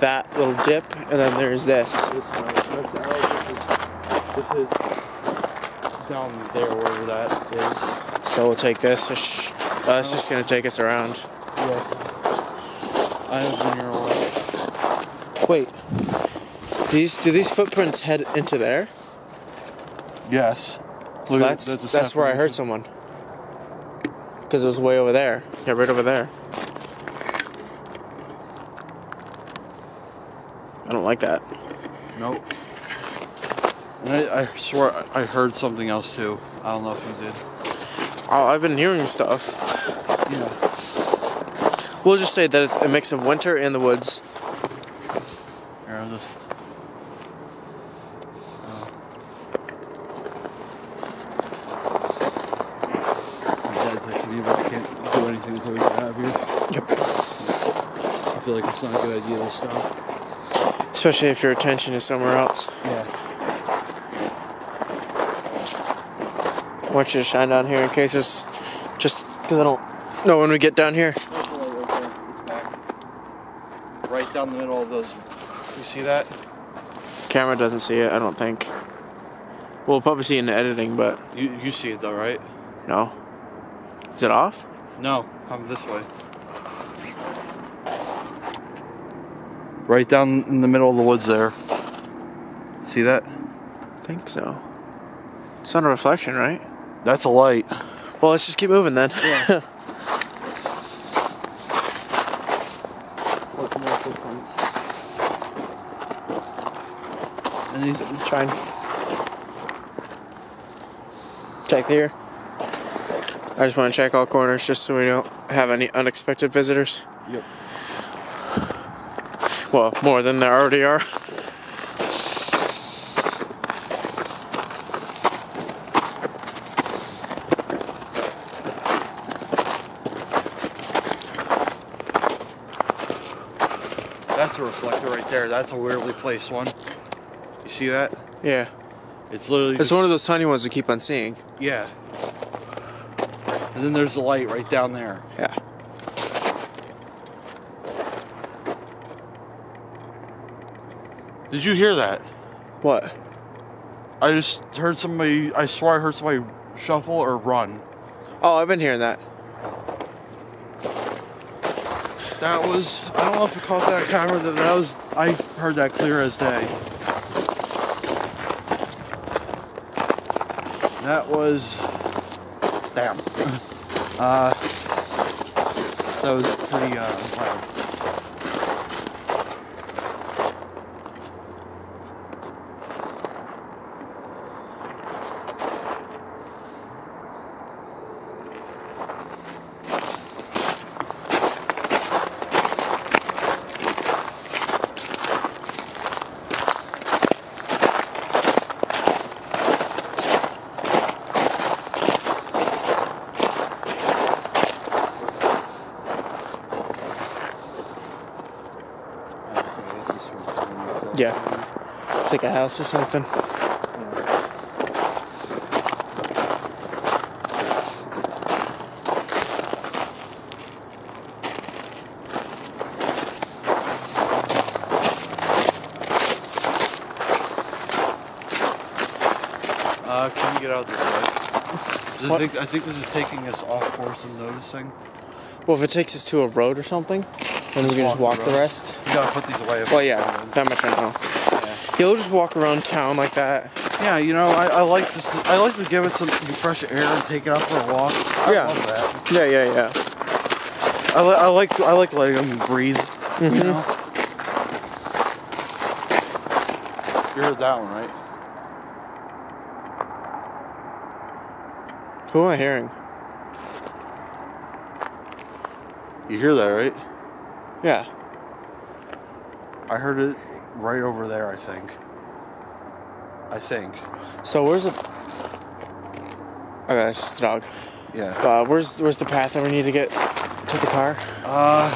that little dip, and then there's this. This way. That's out. This is. This is down there, wherever that is. So we'll take this. It's uh, just gonna take us around. Yeah. I have been here a while. Wait. These do these footprints head into there? Yes. So at- that's that's, where I heard someone. Because it was way over there. Yeah, right over there. I don't like that. Nope. And I, I swear I I heard something else too. I don't know if you did. Oh, I've been hearing stuff. Yeah. We'll just say that it's a mix of winter and the woods. Here, I'll just. Oh. everything until we get out of here. Yep. I feel like it's not a good idea to stop. Especially if your attention is somewhere else. Yeah. I want you to shine down here in case it's just because I don't know when we get down here. There's the light right there. It's back. Right down the middle of those. You see that? Camera doesn't see it, I don't think. We'll probably see it in the editing, but You you see it though, right? no. Is it off? No, come this way. Right down in the middle of the woods there. See that? I think so. It's not a reflection, right? That's a light. Well, let's just keep moving then. Yeah. Look more footprints. And these Try and check here. I just want to check all corners just so we don't have any unexpected visitors. Yep. Well, more than there already are. That's a reflector right there. That's a weirdly placed one. You see that? Yeah. It's literally It's one of those tiny ones we keep on seeing. yeah. And then there's the light right down there. Yeah. Did you hear that? What? I just heard somebody. I swear I heard somebody shuffle or run. Oh, I've been hearing that. That was. I don't know if you caught that camera. That that was. I heard that clear as day. That was. Damn. Uh. That was pretty uh, loud. Yeah. It's like a house or something. Uh, can you get out this way? I, think, I think this is taking us off course and noticing. Well, if it takes us to a road or something, then we can just walk walk the the rest. You gotta put these away. Well, yeah, that much I know. We'll just walk around town like that. Yeah, you know, I, I like this. I like to give it some fresh air and take it out for a walk. I Yeah. love that. Yeah, yeah, yeah. I, li- I like I like letting them breathe. You Mhm. know. You heard that one, right? Who am I hearing? You hear that, right? Yeah. I heard it right over there. I think. I think. So where's the? Okay, it's just a dog. Yeah. Uh, where's where's the path that we need to get to the car? Uh,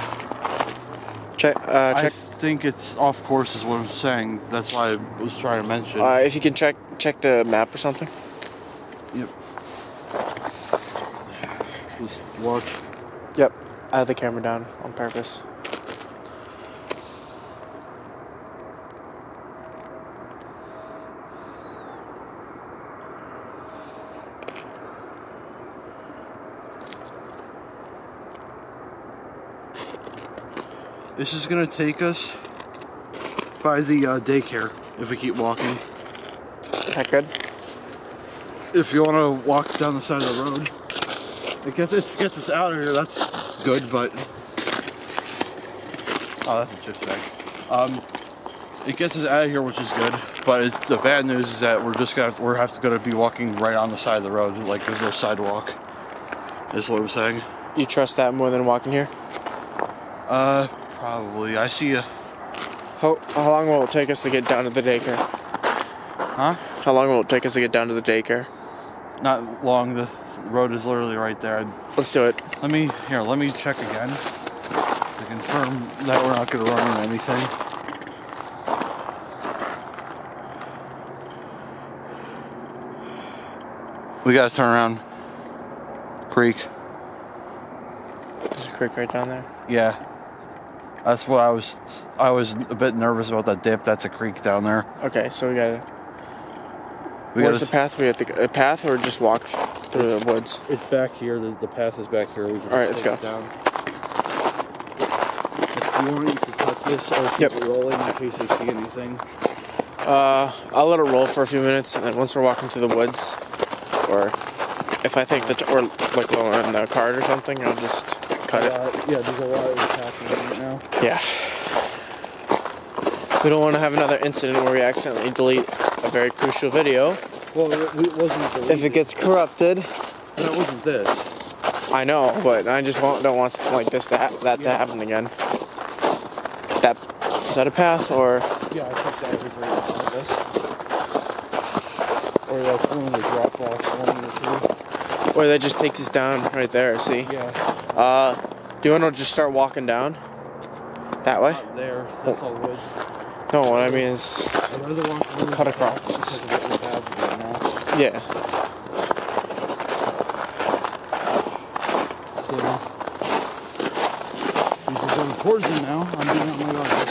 Check. Uh, check. I think it's off course, is what I'm saying. That's why I was trying to mention. Uh, if you can check check the map or something. yep. Just watch. Yep. I have the camera down on purpose. This is gonna take us by the uh, daycare if we keep walking. Is that good? If you want to walk down the side of the road, it gets it gets us out of here. That's good, but oh, that's a chip bag. Um, it gets us out of here, which is good. But it's, the bad news is that we're just gonna we're have to gonna be walking right on the side of the road. Like there's no sidewalk. Is what I'm saying. You trust that more than walking here? Uh, probably. I see a How how long will it take us to get down to the daycare? huh? How long will it take us to get down to the daycare? not long. The road is literally right there. Let's do it. Let me here. Let me check again to confirm that we're not going to run into anything. We got to turn around. Creek. There's a creek right down there. Yeah. That's what I was. I was a bit nervous about that dip. That's a creek down there. Okay, so we gotta. We where's gotta, the path? We have to a path or just walk through the woods? It's back here. The, the path is back here. We can All right, let's go. Down. If you want, you can cut this or keep Yep. it rolling in case they see anything. Uh, I'll let it roll for a few minutes, and then once we're walking through the woods, or if I think that, or like lower in the cart or something, I'll just cut it. Uh, yeah, there's a lot of happening right now. Yeah. We don't want to have another incident where we accidentally delete a very crucial video. Well, it, it wasn't the If it gets corrupted, That wasn't this. I know, but I just won't, don't want something like this to ha- that to happen again. That is that a path or Yeah, I took that over right in front of us. Or that's one of the drop off one or two. Or that just takes us down right there? See. Yeah, Uh, do you want to just start walking down? That way? not there. That's all woods. No, what I mean is, I'd rather walk the woods Cut across. because of what have right now. yeah. So, these are going towards them now. I'm on my guard.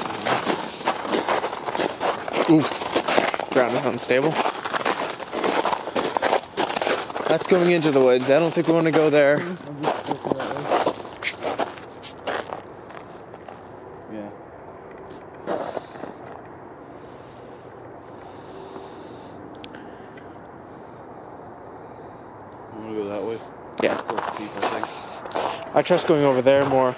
Oof. Ground is unstable. That's going into the woods. I don't think we want to go there. I'm just looking that way. Yeah. I'm gonna go that way. Yeah. I trust going over there more.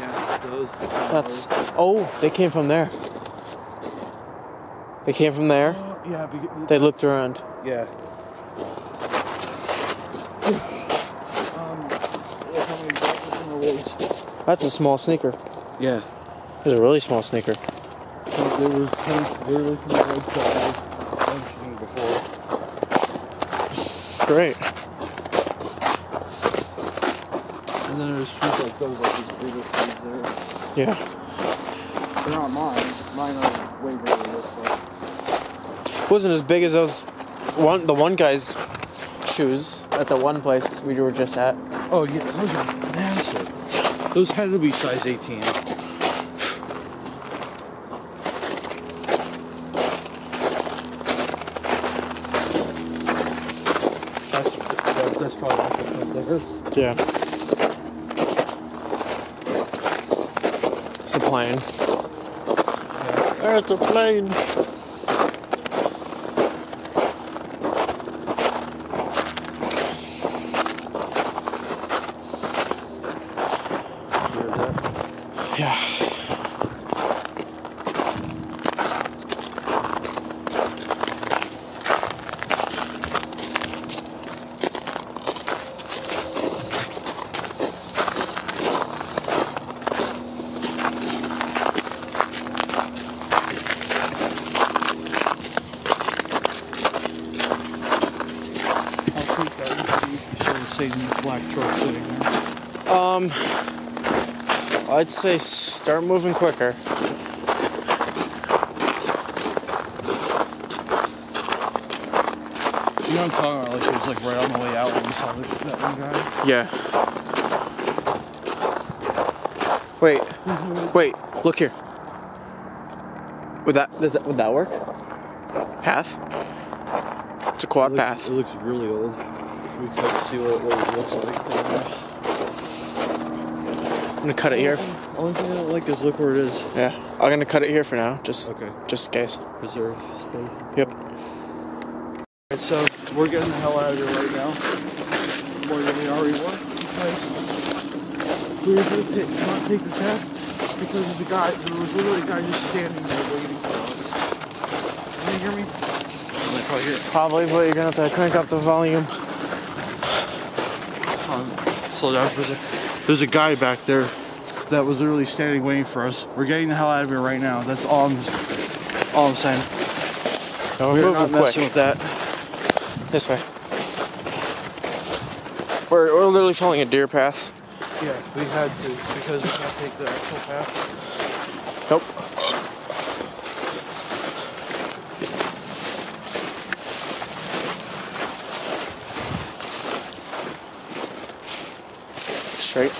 Yeah, those. That's. Oh, they came from there. They came from there. Uh, yeah, because, They looked around. yeah. Um, look how many buckets in the woods. That's a small sneaker. Yeah. There's a really small sneaker. They were coming, literally from the that I mentioned before. Great. And then there's trees like those, like these bigger trees there. Yeah. They're not mine. Mine are way bigger than this, but Wasn't as big as those one the one guy's shoes at the one place we were just at. Oh yeah, those are massive. Those had to be size 18. That's that, that's probably what they put there. Yeah. It's a plane. It's a plane. Hear that? Yeah. I'll take that. You can sort of see the black truck sitting there. Um, I'd say start moving quicker. You know what I'm talking about? Like it was like right on the way out when we saw that, that one guy. Yeah. Wait, mm-hmm. wait, look here. Would that does that would that work? Path. It's a quad it looks, path. It looks really old. We could see what, what it looks like. I'm gonna cut it here. Only thing I don't like is look where it is. Yeah, I'm gonna cut it here for now, just Okay. just in case. Preserve space. Yep. Alright, so we're getting the hell out of here right now. More than we already were. Because we were to take, not take the cab because of the guy. There was literally a guy just standing there waiting for us. Can you hear me? Probably hear it. Probably, but you're gonna have to crank up the volume. Um, slow down for a sec. There's a guy back there that was literally standing waiting for us. We're getting the hell out of here right now. That's all I'm All I'm saying. No, we're We're moving not quick. messing with that. This way. We're, we're literally following a deer path. Yeah, we had to because we can't take the actual path. Uh, open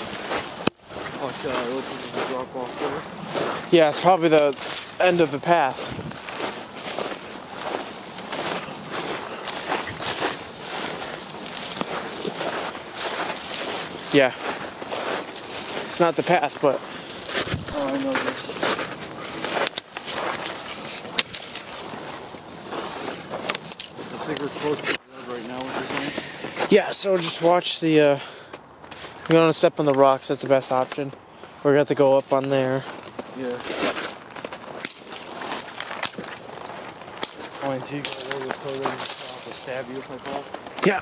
the drop off there. Yeah, it's probably the end of the path. Yeah. It's not the path, but Oh, I know this. I think we're close to the right now. What you're saying? yeah, so just watch the uh you don't want to step on the rocks, that's the best option. We're gonna have to go up on there. Yeah. Oh, Antigua, a little coat in, I'll stab you if I fall. Yeah.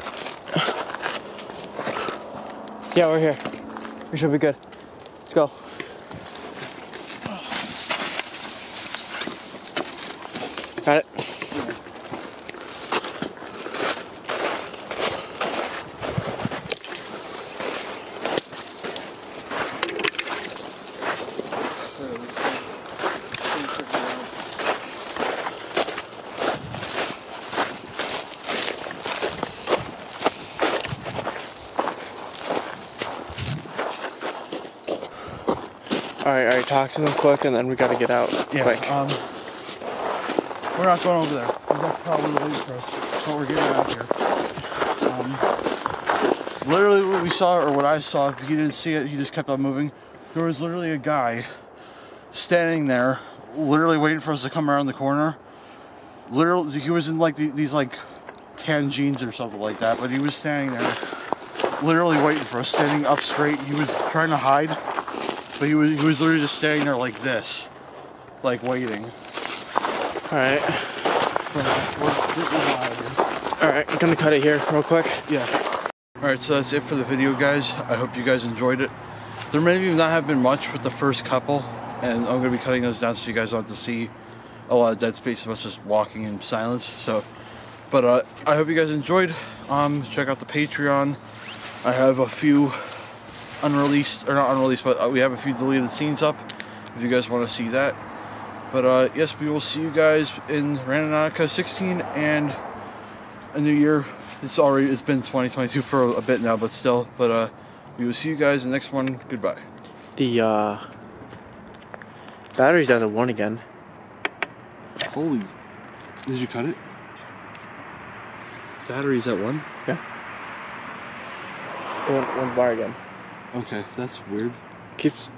Yeah, we're here. We should be good. Let's go. Got it? There, let's go. Let's check it out. Alright, alright, talk to them quick and then we gotta get out Yeah, quick. um, we're not going over there. That's probably the waiting for us. But we're getting out here. Um, literally, what we saw, or what I saw, he didn't see it. He just kept on moving. There was literally a guy standing there, literally waiting for us to come around the corner. Literally, he was in like the, these like tan jeans or something like that, but he was standing there, literally waiting for us, standing up straight. He was trying to hide, but he was he was literally just standing there like this, like waiting. Alright. We're, we're getting out of here. Alright, I'm gonna cut it here real quick. Yeah. All right, so that's it for the video, guys. I hope you guys enjoyed it. There may not have been much with the first couple, and I'm gonna be cutting those down so you guys don't have to see a lot of dead space of us just walking in silence. So, but uh, I hope you guys enjoyed. Um, check out the Patreon. I have a few unreleased, or not unreleased, but uh, we have a few deleted scenes up. If you guys want to see that. But uh, yes, we will see you guys in Randonautica 16 and a new year. It's already it's been 2022 for a bit now, but still. But uh, we will see you guys in the next one. Goodbye. The uh battery's down to one again. Holy! Did you cut it? Battery's at one. Yeah. One one bar again. Okay, that's weird. Keeps